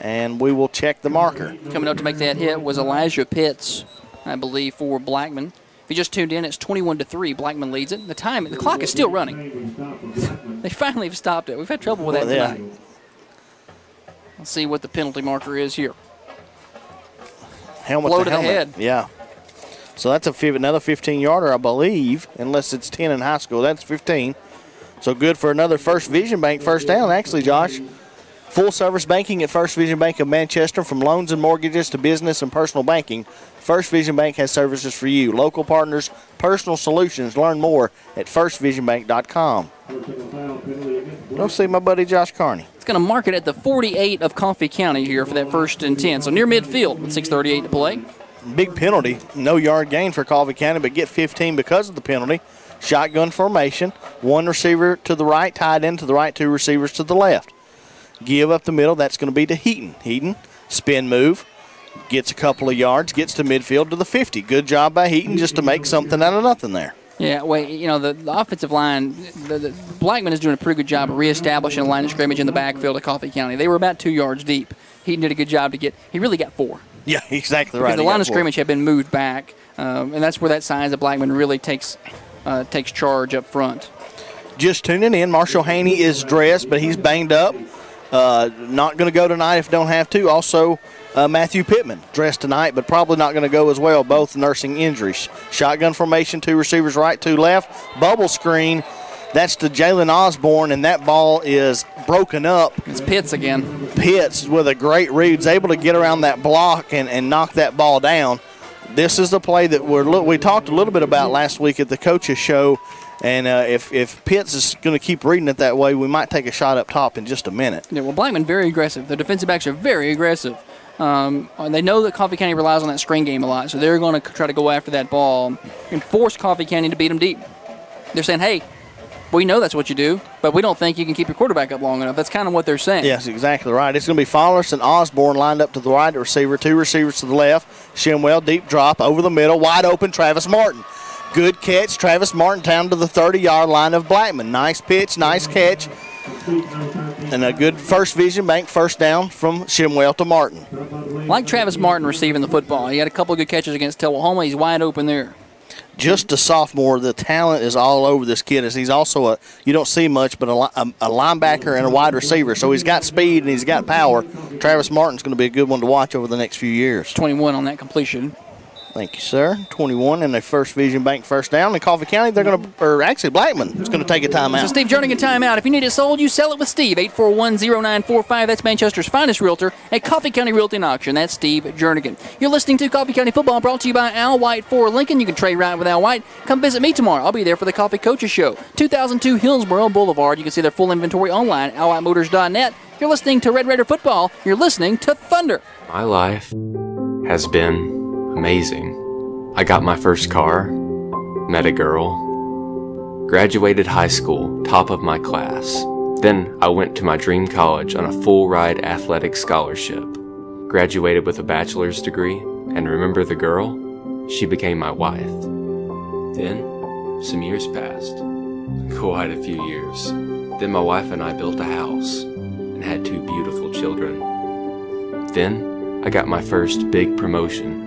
and we will check the marker. Coming up to make that hit was Elijah Pitts, I believe, for Blackman. If you just tuned in, it's 21 to three. Blackman leads it. The time, the clock is still running. they finally have stopped it. We've had trouble with that Well, yeah. tonight. Let's see what the penalty marker is here. Helmet Blow to, to the head. Yeah. So that's a another 15 yarder, I believe, unless it's 10 in high school. That's 15. So good for another First Vision Bank first down, actually, Josh. Full service banking at First Vision Bank of Manchester, from loans and mortgages to business and personal banking. First Vision Bank has services for you. Local partners, personal solutions. Learn more at firstvisionbank.com. Go see my buddy Josh Carney. It's going to mark it at the 48 of Coffee County here for that first and 10. So near midfield with 6:38 to play. Big penalty. No yard gain for Coffee County, but get 15 because of the penalty. Shotgun formation. One receiver to the right, tied in to the right, two receivers to the left. give up the middle. That's going to be to Heaton. Heaton, spin move, gets a couple of yards, gets to midfield to the 50. Good job by Heaton just to make something out of nothing there. Yeah, well, you know, the, the offensive line, the, the, Blackman is doing a pretty good job of reestablishing a line of scrimmage in the backfield of Coffee County. They were about two yards deep. He did a good job to get, he really got four. Yeah, exactly right. Because the line of scrimmage had been moved back, um, and that's where that signs that Blackman really takes uh, takes charge up front. just tuning in, Marshall Haney is dressed, but he's banged up. Uh, not going to go tonight if don't have to. Also, uh, Matthew Pittman dressed tonight, but probably not going to go as well. Both nursing injuries. Shotgun formation, two receivers right, two left. Bubble screen. That's to Jalen Osborne, and that ball is broken up. It's Pitts again. Pitts with a great read is able to get around that block and, and knock that ball down. This is the play that we're we talked a little bit about last week at the coaches show, and uh, if if Pitts is going to keep reading it that way, we might take a shot up top in just a minute. Yeah, well, Blackman very aggressive. The defensive backs are very aggressive. Um, and they know that Coffee County relies on that screen game a lot, so they're going to try to go after that ball and force Coffee County to beat them deep. They're saying, "Hey, we know that's what you do, but we don't think you can keep your quarterback up long enough." That's kind of what they're saying. Yes, exactly right. It's going to be Fowlers and Osborne lined up to the right receiver, two receivers to the left. Shimwell deep drop over the middle, wide open. Travis Martin, good catch. Travis Martin down to the 30-yard line of Blackman. Nice pitch, nice catch, and a good first vision bank first down from Shimwell to Martin. Like Travis Martin receiving the football, he had a couple of good catches against Tullahoma. He's wide open there. Just a sophomore, the talent is all over this kid. As he's also a you don't see much, but a, a, um, a linebacker and a wide receiver. So he's got speed and he's got power. Travis Martin's going to be a good one to watch over the next few years. 21 on that completion. Thank you, sir. 21 and a first vision bank first down. In Coffee County, they're going to, or actually Blackman is going to take a So timeout. Steve Jernigan timeout. If you need it sold, you sell it with Steve. 8410945. That's Manchester's finest realtor at Coffee County Realty and Auction. That's Steve Jernigan. You're listening to Coffee County Football brought to you by Al White Ford Lincoln. You can trade right with Al White. Come visit me tomorrow. I'll be there for the Coffee Coaches Show. 2002 Hillsboro Boulevard. You can see their full inventory online at alwhitemotors.net. You're listening to Red Raider Football. You're listening to Thunder. My life has been amazing. I got my first car, met a girl, graduated high school, top of my class. Then I went to my dream college on a full ride athletic scholarship. Graduated with a bachelor's degree, and remember the girl? She became my wife. Then, some years passed. Quite a few years. Then my wife and I built a house and had two beautiful children. Then I got my first big promotion.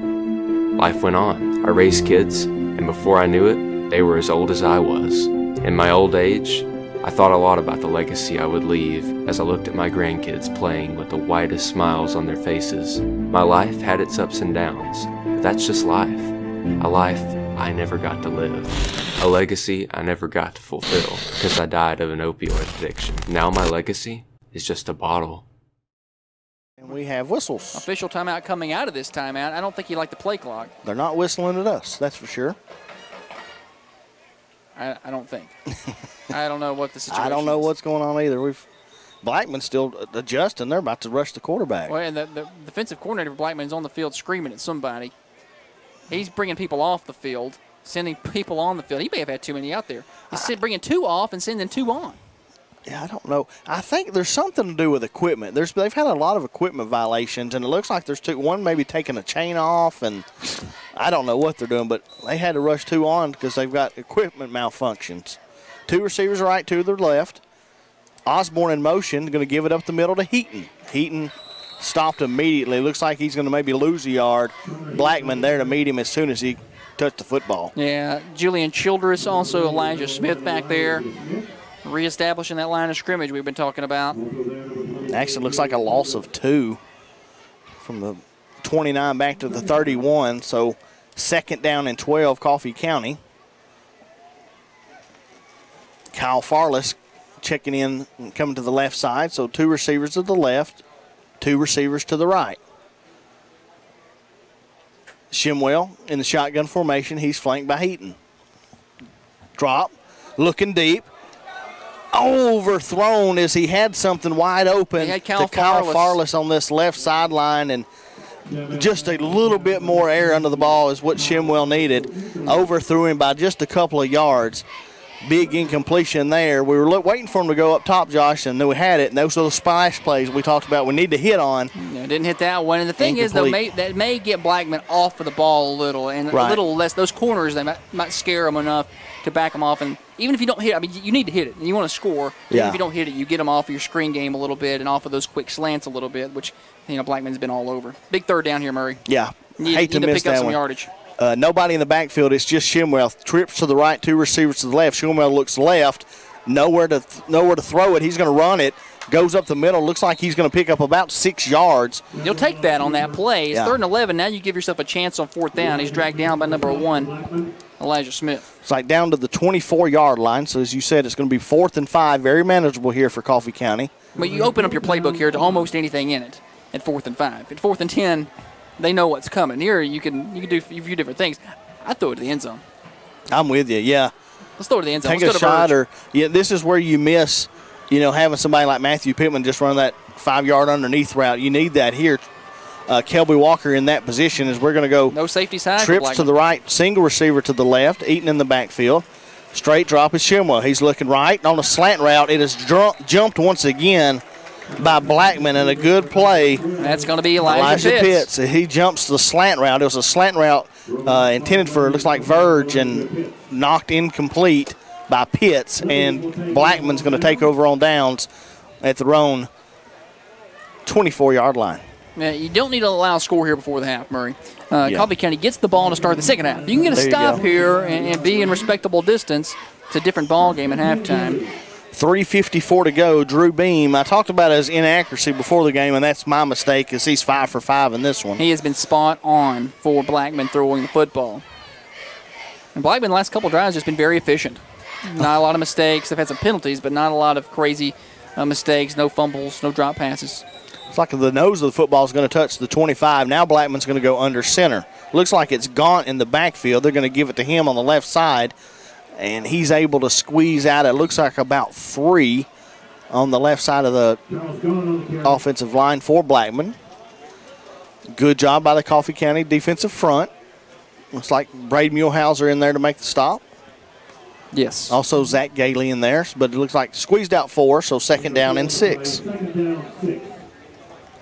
Life went on. I raised kids, and before I knew it, they were as old as I was. In my old age, I thought a lot about the legacy I would leave as I looked at my grandkids playing with the widest smiles on their faces. My life had its ups and downs, but that's just life. A life I never got to live. A legacy I never got to fulfill because I died of an opioid addiction. Now my legacy is just a bottle. We have whistles. Official timeout coming out of this timeout. I don't think he liked the play clock. They're not whistling at us, that's for sure. I, I don't think. I don't know what the situation I don't know is. what's going on either. We've Blackman's still adjusting. They're about to rush the quarterback. Well, and the, the defensive coordinator for Blackman's on the field screaming at somebody. He's bringing people off the field, sending people on the field. He may have had too many out there. He's send- bringing two off and sending two on. Yeah, I don't know. I think there's something to do with equipment. There's they've had a lot of equipment violations, and it looks like there's two. One maybe taking a chain off, and I don't know what they're doing, but they had to rush two on because they've got equipment malfunctions. Two receivers right, two to the left. Osborne in motion, going to give it up the middle to Heaton. Heaton stopped immediately. Looks like he's going to maybe lose a yard. Blackman there to meet him as soon as he touched the football. Yeah, Julian Childress, also Elijah Smith back there, reestablishing that line of scrimmage we've been talking about. Actually, looks like a loss of two from the 29 back to the 31. So, second down and 12, Coffee County. Kyle Farless checking in and coming to the left side. So, two receivers to the left, two receivers to the right. Shimwell in the shotgun formation. He's flanked by Heaton. Drop, looking deep. Overthrown as he had something wide open He had Kyle to Kyle Farless. Farless on this left sideline, and just a little bit more air under the ball is what Shimwell needed. Overthrew him by just a couple of yards. big incompletion there. We were waiting for him to go up top, Josh, and then we had it. And those little splash plays we talked about. We need to hit on. No, didn't hit that one. And the thing is, though, may, that may get Blackman off of the ball a little, and Right. a little less. Those corners they might, might scare him enough to back them off. And even if you don't hit, I mean, you need to hit it. and You want to score. Even Yeah. if you don't hit it, you get them off of your screen game a little bit and off of those quick slants a little bit, which you know Blackman's been all over. Big third down here, Murray. Yeah, Need, hate to need miss pick up some one. yardage. Uh, nobody in the backfield. It's just Shimwell. Trips to the right, two receivers to the left. Shimwell looks left, nowhere to nowhere to throw it. He's going to run it. Goes up the middle. Looks like he's going to pick up about six yards. You'll take that on that play. It's Yeah. third and 11. Now you give yourself a chance on fourth down. He's dragged down by number one, Elijah Smith. It's like down to the 24 yard line. So as you said, it's going to be fourth and five. Very manageable here for Coffee County. But you open up your playbook here to almost anything in it at fourth and five. At fourth and ten, they know what's coming. Here you can you can do a few different things. I throw it to the end zone. I'm with you. Yeah. Let's throw it to the end zone. Take Let's a shot, or yeah. This is where you miss. You know, having somebody like Matthew Pittman just run that five yard underneath route. You need that here. Uh, Kelby Walker in that position as we're going to go. No safety side. Trips to the right, single receiver to the left, Heaton in the backfield. Straight drop is Shimwell. He's looking right on a slant route. It is dru- jumped once again by Blackman and a good play. That's going to be Elijah, Elijah Pitts. Pitts. He jumps the slant route. It was a slant route uh, intended for, it looks like Verge, and knocked incomplete by Pitts. And Blackman's going to take over on downs at the own 24 yard line. Yeah, you don't need to allow a score here before the half, Murray. Uh, Yeah. Coffee County gets the ball to start the second half. You can get a There stop here and, and be in respectable distance. It's a different ball game at halftime. 354 to go. Drew Beam. I talked about his inaccuracy before the game, and that's my mistake because he's five for five in this one. He has been spot on for Blackman throwing the football. And Blackman, the last couple drives, just been very efficient. Not a lot of mistakes. They've had some penalties, but not a lot of crazy uh, mistakes. No fumbles, no drop passes. It's like the nose of the football is going to touch the 25. Now Blackman's going to go under center. Looks like it's Gaunt in the backfield. They're going to give it to him on the left side, and he's able to squeeze out. It looks like about three on the left side of the offensive line for Blackman. Good job by the Coffee County defensive front. Looks like Braid Mulehauser in there to make the stop. Yes. Also Zach Gailey in there, but it looks like squeezed out four, so second down and six.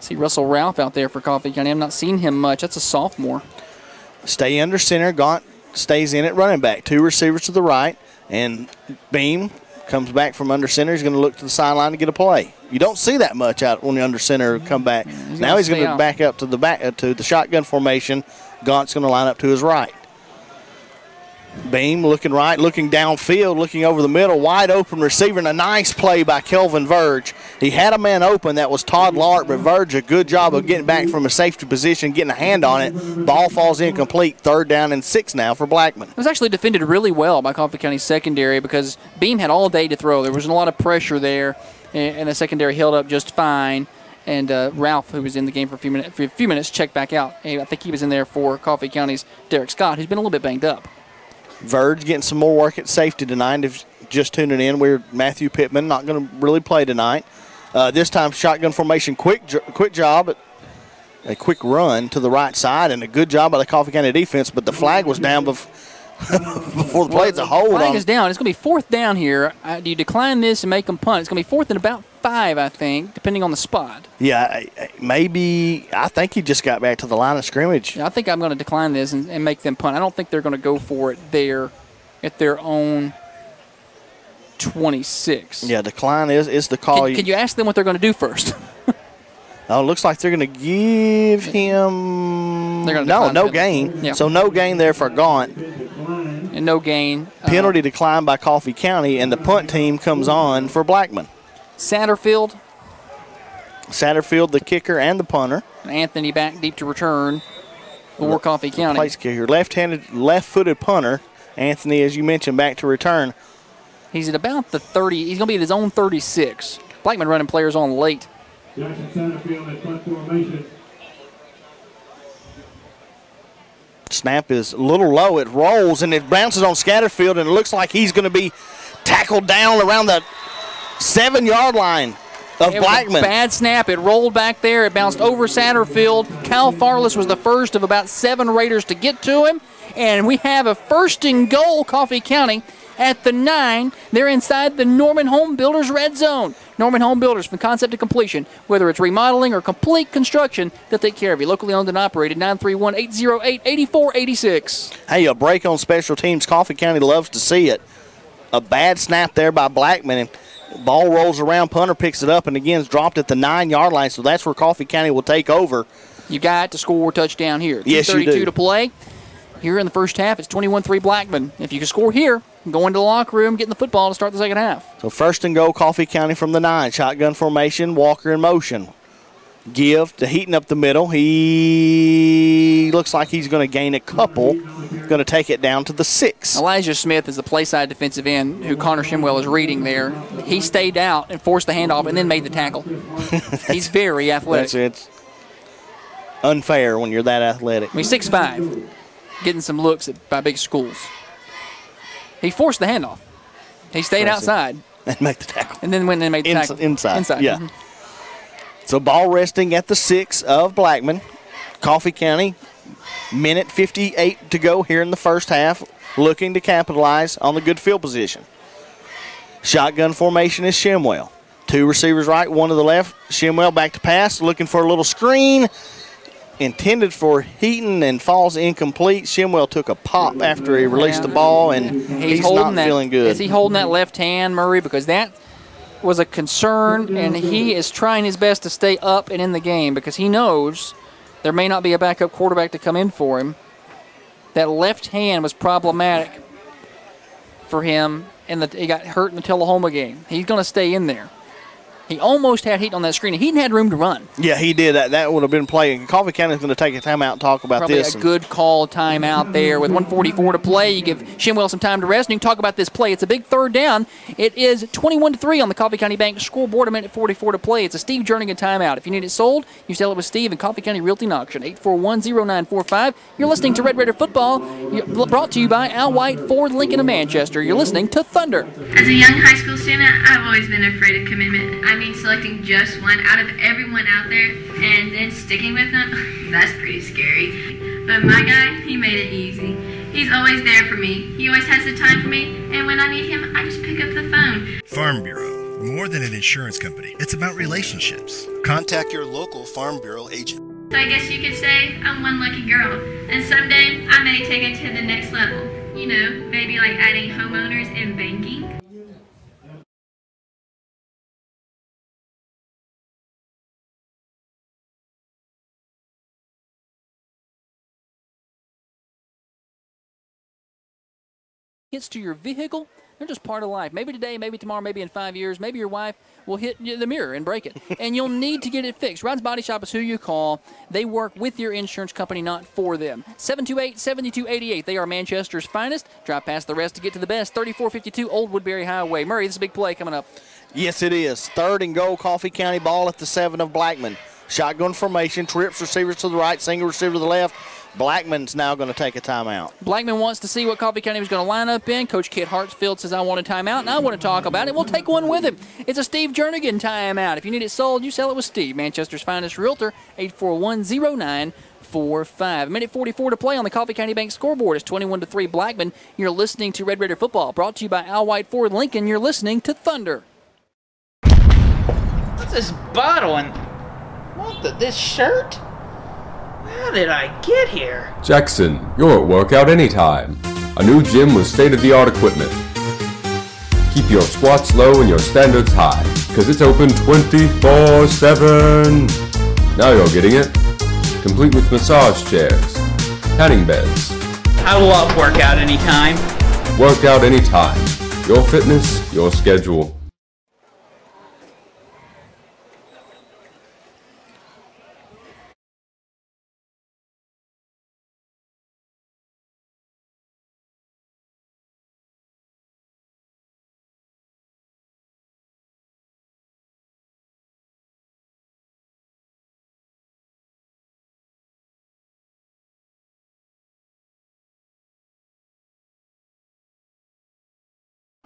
See Russell Ralph out there for Coffee County. I've not seen him much. That's a sophomore. Stay under center. Gaunt stays in at running back. Two receivers to the right, and Beam comes back from under center. He's going to look to the sideline to get a play. You don't see that much out when the under center come back. now gonna he's going to back up to the back uh, to the shotgun formation. Gaunt's going to line up to his right. Beam looking right, looking downfield, looking over the middle, wide open receiver, and a nice play by Kelvin Verge. He had a man open, that was Todd Lark, but Verge, a good job of getting back from a safety position, getting a hand on it. Ball falls incomplete, third down and six now for Blackman. It was actually defended really well by Coffee County secondary because Beam had all day to throw. There wasn't a lot of pressure there, and the secondary held up just fine. And uh, Ralph, who was in the game for a few minutes, for a few minutes, checked back out. I think he was in there for Coffee County's Derek Scott, who's been a little bit banged up. Verge getting some more work at safety tonight. If just tuning in, we're Matthew Pittman, not going to really play tonight. Uh, this time, shotgun formation, quick, quick job, at a quick run to the right side, and a good job by the Coffee County defense. But the flag was down bef- before the play. It's a hold Flag on. is down. It's going to be fourth down here. Uh, do you decline this and make them punt? It's going to be fourth and about five, I think, depending on the spot. Yeah, maybe. I think he just got back to the line of scrimmage. Yeah, I think I'm going to decline this and, and make them punt. I don't think they're going to go for it there at their own 26. Yeah, decline is is the call. Can, can you ask them what they're going to do first? Oh, it looks like they're going to give him. They're gonna no, no the gain. Yeah. So no gain there for Gaunt. and no gain. Uh, Penalty declined by Coffee County, and the punt team comes on for Blackman. Satterfield Satterfield, the kicker and the punter. and Anthony back deep to return for Coffee County. Place kicker, left-handed, left-footed punter. Anthony, as you mentioned, back to return. He's at about the 30. He's going to be at his own 36. Blackman running players on late. Jackson Satterfield at punt formation. Snap is a little low. It rolls and it bounces on Satterfield, and it looks like he's going to be tackled down around the seven-yard line of It was a Blackman. bad snap. It rolled back there. It bounced over Satterfield. Cal Farless was the first of about seven Raiders to get to him. And we have a first and goal, Coffee County. at the nine. They're inside the Norman Home Builders red zone. Norman Home Builders, from concept to completion, whether it's remodeling or complete construction, they'll take care of you. Locally owned and operated, 931 808 8486. Hey, a break on special teams. Coffee County loves to see it. A bad snap there by Blackman, and ball rolls around. Punter picks it up, and again, it's dropped at the nine yard line. So that's where Coffee County will take over. You got to score a touchdown here. Yes, you do. to play. Here in the first half, it's 21-3 Blackman. If you can score here, go into the locker room, getting the football to start the second half. So first and goal, Coffee County from the nine. Shotgun formation, Walker in motion. Give to Heaton up the middle. He looks like he's going to gain a couple. Going to take it down to the six. Elijah Smith is the play side defensive end who Connor Shimwell is reading there. He stayed out and forced the handoff and then made the tackle. He's very athletic. That's it's unfair when you're that athletic. I mean, 6'5", getting some looks at, by big schools. He forced the handoff. He stayed Impressive. outside And make the tackle. and then went and made the tackle. inside. Inside. Yeah. mhm. So ball resting at the six of Blackman. Coffee County, minute 58 to go here in the first half, looking to capitalize on the good field position. Shotgun formation is Shimwell. Two receivers right, one to the left. Shimwell back to pass, looking for a little screen. Intended for Heaton and falls incomplete. Shimwell took a pop after he released the ball, and he's, holding not that, feeling good. Is he holding that left hand, Murray? Because that was a concern, mm-hmm. and he is trying his best to stay up and in the game because he knows there may not be a backup quarterback to come in for him. That left hand was problematic for him, and he got hurt in the Tullahoma game. He's going to stay in there. He almost had Heaton that screen. and Heaton had room to run. yeah, he did. That, that would have been playing. Coffee County's going to take a timeout and talk about Probably this. a and- good call timeout there with 144 to play. You give Shimwell some time to rest, and you can talk about this play. It's a big third down. It is 21 to 3 on the Coffee County Bank scoreboard. A minute 44 to play. It's a Steve Jernigan timeout. If you need it sold, you sell it with Steve and Coffee County Realty and Auction. 8410945. You're listening to Red Raider Football, You're- brought to you by Al White Ford Lincoln of Manchester. You're listening to Thunder. As a young high school student, I've always been afraid of commitment. I mean, selecting just one out of everyone out there and then sticking with them, that's pretty scary. But my guy, he made it easy. He's always there for me. He always has the time for me, and when I need him, I just pick up the phone. Farm Bureau, more than an insurance company. It's about relationships. Contact your local Farm Bureau agent. So I guess you could say I'm one lucky girl, and someday I may take it to the next level. You know, maybe like adding homeowners and banking. Hits to your vehicle, they're just part of life. Maybe today, maybe tomorrow, maybe in five years, maybe your wife will hit the mirror and break it. and you'll need to get it fixed. Rod's Body Shop is who you call. They work with your insurance company, not for them. 728 7288. They are Manchester's finest. Drive past the rest to get to the best. 3452 Old Woodbury Highway. Murray, this is a big play coming up. Yes, it is. Third and goal, Coffee County ball at the seven of Blackman. Shotgun formation, trips receivers to the right, single receiver to the left. Blackman's now going to take a timeout. Blackman wants to see what Coffee County was going to line up in. Coach Kit Hartsfield says, I want a timeout, and I want to talk about it. We'll take one with him. It's a Steve Jernigan timeout. If you need it sold, you sell it with Steve, Manchester's finest realtor, 8410945. A minute 44 to play on the Coffee County Bank scoreboard. It's 21 to 3 Blackman. You're listening to Red Raider Football, brought to you by Al White Ford Lincoln. You're listening to Thunder. What's this bottle and what the this shirt? How did I get here? Jackson, you're at workout anytime. A new gym with state-of-the-art equipment. Keep your squats low and your standards high, cause it's open 24-7. Now you're getting it. Complete with massage chairs, tanning beds, I love workout anytime. workout anytime. Your fitness, your schedule.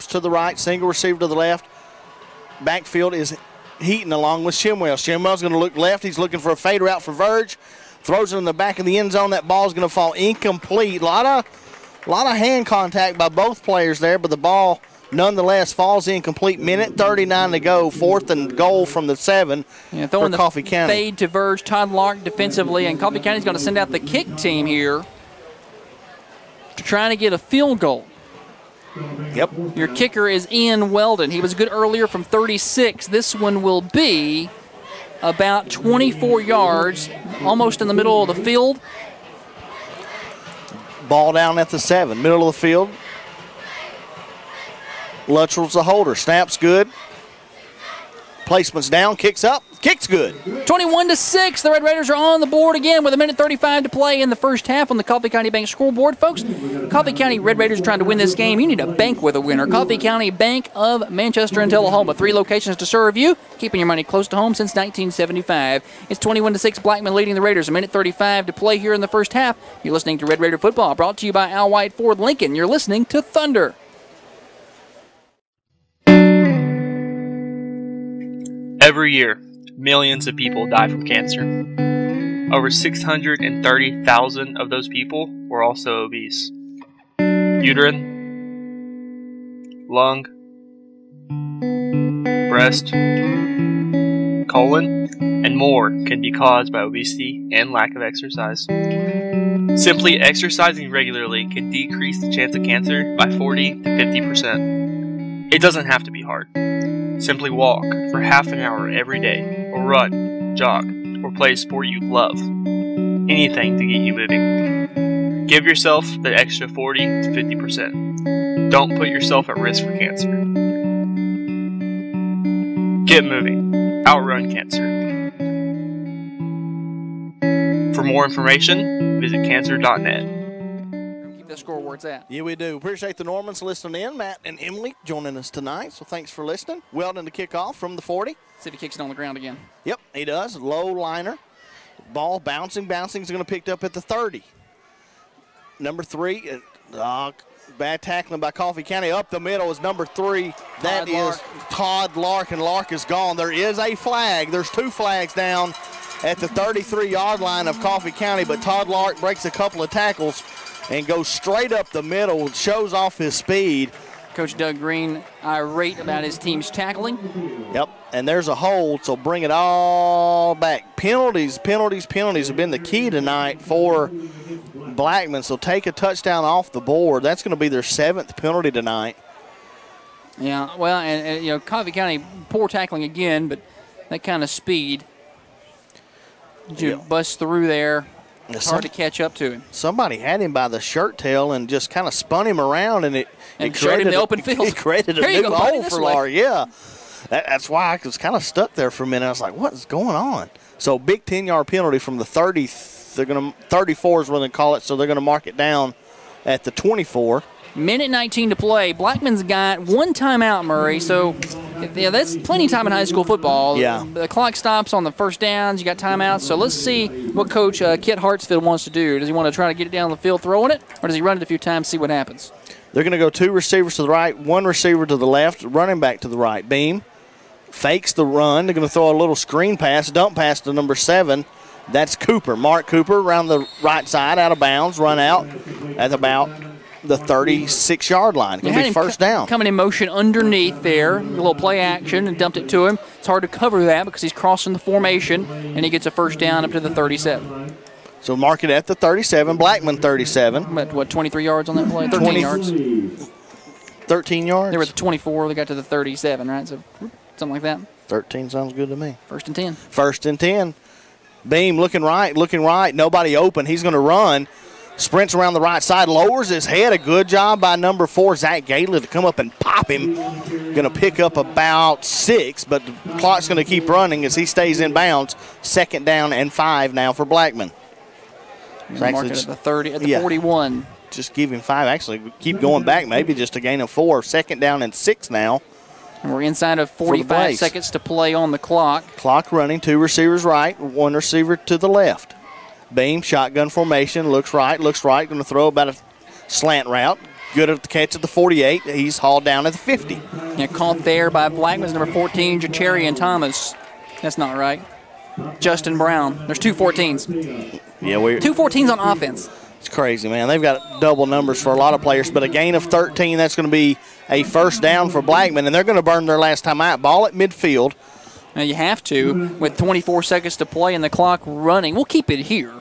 To the right, single receiver to the left. Backfield is Heaton along with Shimwell. Shimwell's going to look left. He's looking for a fade route for Verge. Throws it in the back of the end zone. That ball's going to fall incomplete. A lot of, A lot of hand contact by both players there, but the ball nonetheless falls incomplete. Minute 39 to go, fourth and goal from the seven Yeah, for throwing the Coffee County. fade to Verge, Todd Lark defensively, and Coffee County's going to send out the kick team here to trying to get a field goal. Yep. Your kicker is Ian Weldon. He was good earlier from 36. This one will be about 24 yards, almost in the middle of the field. Ball down at the seven, middle of the field. Luttrell's the holder. Snaps good. Placement's down, kicks up, kicks good. 21 to 6. The Red Raiders are on the board again with a minute 35 to play in the first half on the Coffee County Bank scoreboard, folks. Coffee County Red Raiders trying to win this game. You need a bank with a winner. Coffee County Bank of Manchester and Tullahoma. Three locations to serve you, keeping your money close to home since 1975. It's 21 to 6. Blackman leading the Raiders. A minute 35 to play here in the first half. You're listening to Red Raider Football, brought to you by Al White Ford Lincoln. You're listening to Thunder. Every year, millions of people die from cancer. Over 630,000 of those people were also obese. Uterine, lung, breast, colon, and more can be caused by obesity and lack of exercise. Simply exercising regularly can decrease the chance of cancer by 40 to 50%. It doesn't have to be hard. Simply walk for half an hour every day, or run, jog, or play a sport you love. Anything to get you moving. Give yourself the extra 40 to 50%. Don't put yourself at risk for cancer. Get moving. Outrun cancer. For more information, visit cancer.net. That score where it's at. Yeah, we do. Appreciate the Normans listening in. Matt and Emily joining us tonight. So thanks for listening. Weldon to kick off from the 40. See if he kicks it on the ground again. Yep, he does. Low liner. Ball bouncing, bouncing is going to pick up at the 30. Number three, uh, bad tackling by Coffee County. Up the middle is number three. That Todd is Lark. Todd Lark, and Lark is gone. There is a flag. There's two flags down at the 33 yard line of Coffee County, but Todd Lark breaks a couple of tackles and goes straight up the middle, shows off his speed. Coach Doug Green irate about his team's tackling. Yep, and there's a hold, so bring it all back. Penalties, penalties, penalties have been the key tonight for Blackman. So take a touchdown off the board. That's going to be their seventh penalty tonight. Yeah, well, and, and, you know, Coffee County poor tackling again, but that kind of speed. You bust through there. It's hard to catch up to him. Somebody had him by the shirt tail and just kind of spun him around, and it, And it created the a- open field. It created a new go, hole for. Laurie. Yeah, that, that's why I was kind of stuck there for a minute. I was like, "What is going on?" So big ten yard penalty from the thirty. They're going to thirty four is what they call it. So they're going to mark it down at the twenty four. Minute 19 to play. Blackman's got one timeout, Murray. So, yeah, that's plenty of time in high school football. Yeah. The clock stops on the first downs. You got timeouts. So let's see what Coach uh, Kit Hartsfield wants to do. Does he want to try to get it down the field throwing it, or does he run it a few times, see what happens? They're going to go two receivers to the right, one receiver to the left, running back to the right. Beam fakes the run. They're going to throw a little screen pass, dump pass to number seven. That's Cooper. Mark Cooper around the right side, out of bounds, run out at about the 36 yard line. They Going to be first down. Coming in motion underneath there, a little play action, and dumped it to him. It's hard to cover that because he's crossing the formation, and he gets a first down up to the 37. So mark it at the 37. Blackman 37. But what, 23 yards on that play? 13 20 yards. 13 yards? They were at the 24. They got to the 37, right? So something like that. 13 sounds good to me. First and 10. First and 10. Beam looking right, looking right. Nobody open. He's going to run. Sprints around the right side, lowers his head. A good job by number four, Zach Gaylor, to come up and pop him. Going to pick up about six, but the clock's going to keep running as he stays in bounds. Second down and five now for Blackman. Mark it at the 30, at the Yeah. 41. Just give him five. Actually, keep going back, maybe just a gain of four. Second down and six now. And we're inside of 45 Blaze. seconds to play on the clock. Clock running, two receivers right, one receiver to the left. Beam, shotgun formation, looks right, looks right, going to throw about a slant route. Good at the catch at the 48. He's hauled down at the 50. Yeah, caught there by Blackman's number 14, Jacheri and Thomas. That's not right. Justin Brown. There's two 14s. Yeah, we're Two 14s on offense. It's crazy, man. They've got double numbers for a lot of players, but a gain of 13, that's going to be a first down for Blackman, and they're going to burn their last time out. Ball at midfield. Now you have to with 24 seconds to play and the clock running. We'll keep it here,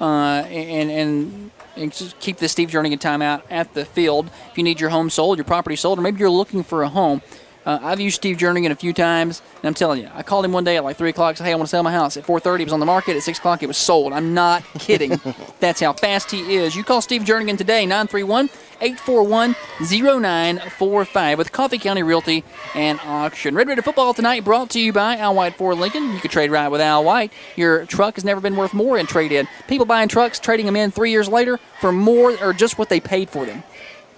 uh, and and. And keep the Steve Jernigan timeout at the field. If you need your home sold, your property sold, or maybe you're looking for a home, uh, I've used Steve Jernigan a few times, and I'm telling you, I called him one day at like 3 o'clock, said, hey, I want to sell my house. At 4.30, it was on the market. At 6 o'clock, it was sold. I'm not kidding. That's how fast he is. You call Steve Jernigan today, 931 841 0945 with Coffee County Realty and Auction. Red Raider football tonight brought to you by Al White Ford Lincoln. You can trade right with Al White. Your truck has never been worth more in trade in. People buying trucks, trading them in three years later for more or just what they paid for them.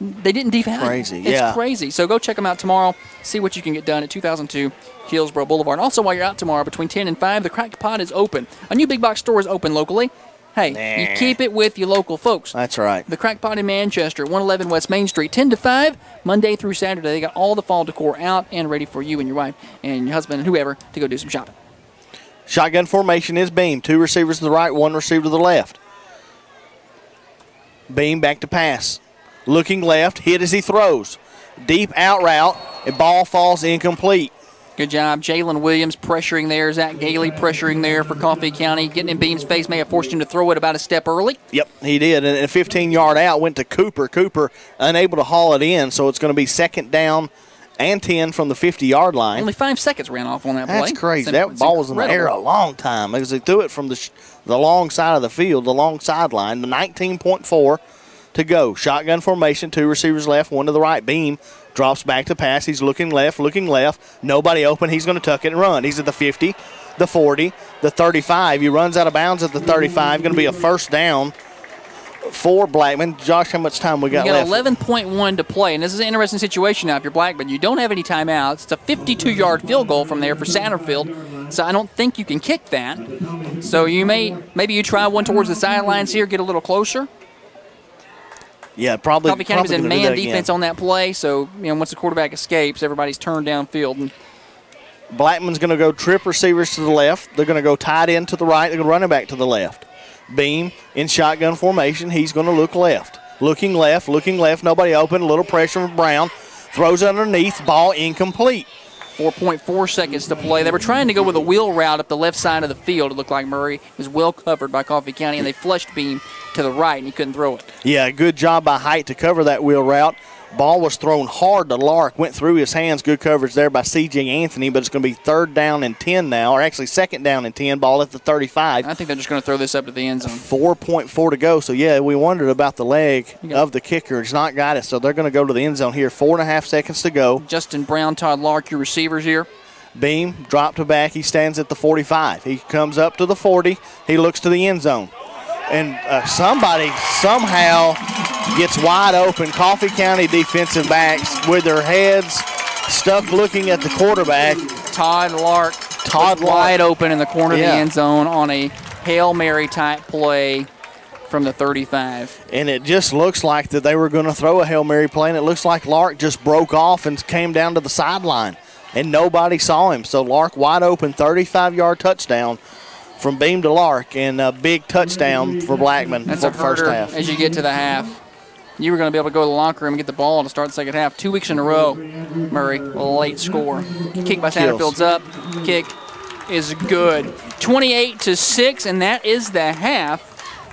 They didn't devalue. Crazy, It's yeah. crazy. So go check them out tomorrow. See what you can get done at 2002 Hillsboro Boulevard. And Also, while you're out tomorrow between 10 and 5, the Cracked Pot is open. A new big box store is open locally. Hey, you keep it with your local folks. That's right. The Crack Pot in Manchester, 111 West Main Street, 10 to 5, Monday through Saturday. They got all the fall decor out and ready for you and your wife and your husband and whoever to go do some shopping. Shotgun formation is Beam. Two receivers to the right, one receiver to the left. Beam back to pass. Looking left, hit as he throws. Deep out route, and ball falls incomplete. Good job. Jalen Williams pressuring there. Zach Gailey pressuring there for Coffee County. Getting in Beam's face may have forced him to throw it about a step early. Yep, he did. And a 15 yard out went to Cooper. Cooper unable to haul it in, so it's going to be second down and 10 from the 50 yard line. Only five seconds ran off on that play. That's crazy. It's- That it's ball was in the air a long time because they threw it from the sh- the long side of the field, the long sideline. The 19.4 to go. Shotgun formation. Two receivers left, one to the right. Beam drops back to pass. He's looking left, looking left. Nobody open. He's going to tuck it and run. He's at the 50, the 40, the 35. He runs out of bounds at the 35. Going to be a first down for Blackman. Josh, how much time we got, we got left? 11.1 to play, and this is an interesting situation now if you're Blackman. You don't have any timeouts. It's a 52-yard field goal from there for Satterfield, so I don't think you can kick that. So you may maybe you try one towards the sidelines here, get a little closer. Yeah, probably. Coffee County was in man defense on that play, so you know once the quarterback escapes, everybody's turned downfield. And Blackman's going to go trip receivers to the left. They're going to go tight end to the right. They're going to running back to the left. Beam in shotgun formation. He's going to look left. Looking left, looking left. Nobody open. A little pressure from Brown. Throws underneath. Ball incomplete. 4.4 seconds to play. They were trying to go with a wheel route up the left side of the field. It looked like Murray was well covered by Coffee County, and they flushed Beam to the right, and he couldn't throw it. Yeah, good job by Height to cover that wheel route. Ball was thrown hard to Lark. Went through his hands. Good coverage there by C.J. Anthony, but it's going to be third down and 10 now, or actually second down and 10. Ball at the 35. I think they're just going to throw this up to the end zone. 4.4 to go. So, yeah, we wondered about the leg of the kicker. It's not got it. So, they're going to go to the end zone here. Four and a half seconds to go. Justin Brown, Todd Lark, your receivers here. Beam drop to back. He stands at the 45. He comes up to the 40. He looks to the end zone. And uh, somebody somehow gets wide open. Coffee County defensive backs with their heads stuck looking at the quarterback. Todd Lark Todd Lark. wide open in the corner of the end zone on a Hail Mary type play from the 35. And it just looks like that they were going to throw a Hail Mary play, and it looks like Lark just broke off and came down to the sideline. And nobody saw him. So Lark wide open, 35 yard touchdown from Beam to Lark, and a big touchdown for Blackman That's for the first half. as you get to the half. You were going to be able to go to the locker room and get the ball to start the second half. Two weeks in a row, Murray, late score. Kick by. Satterfield's up. Kick is good. 28 to 6, and that is the half.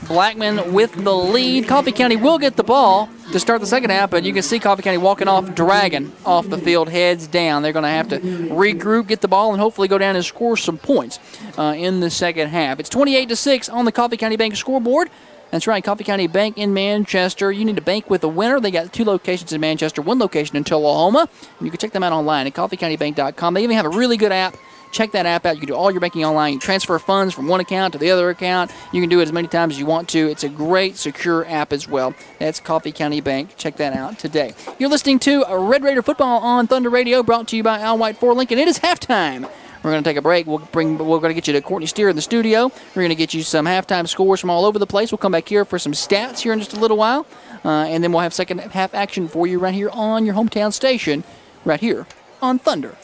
Blackman with the lead. Coffee County will get the ball to start the second half, but you can see Coffee County walking off, dragging off the field, heads down. They're going to have to regroup, get the ball, and hopefully go down and score some points uh, in the second half. It's 28 to 6 on the Coffee County Bank scoreboard. That's right, Coffee County Bank in Manchester. You need to bank with a winner. They got two locations in Manchester, one location in Tullahoma. You can check them out online at coffeecountybank.com. They even have a really good app. Check that app out. You can do all your banking online. You transfer funds from one account to the other account. You can do it as many times as you want to. It's a great, secure app as well. That's Coffee County Bank. Check that out today. You're listening to Red Raider Football on Thunder Radio, brought to you by Al White Ford Lincoln. It is halftime. We're going to take a break. We'll bring. We're going to get you to Courtney Steer in the studio. We're going to get you some halftime scores from all over the place. We'll come back here for some stats here in just a little while, uh, and then we'll have second half action for you right here on your hometown station, right here on Thunder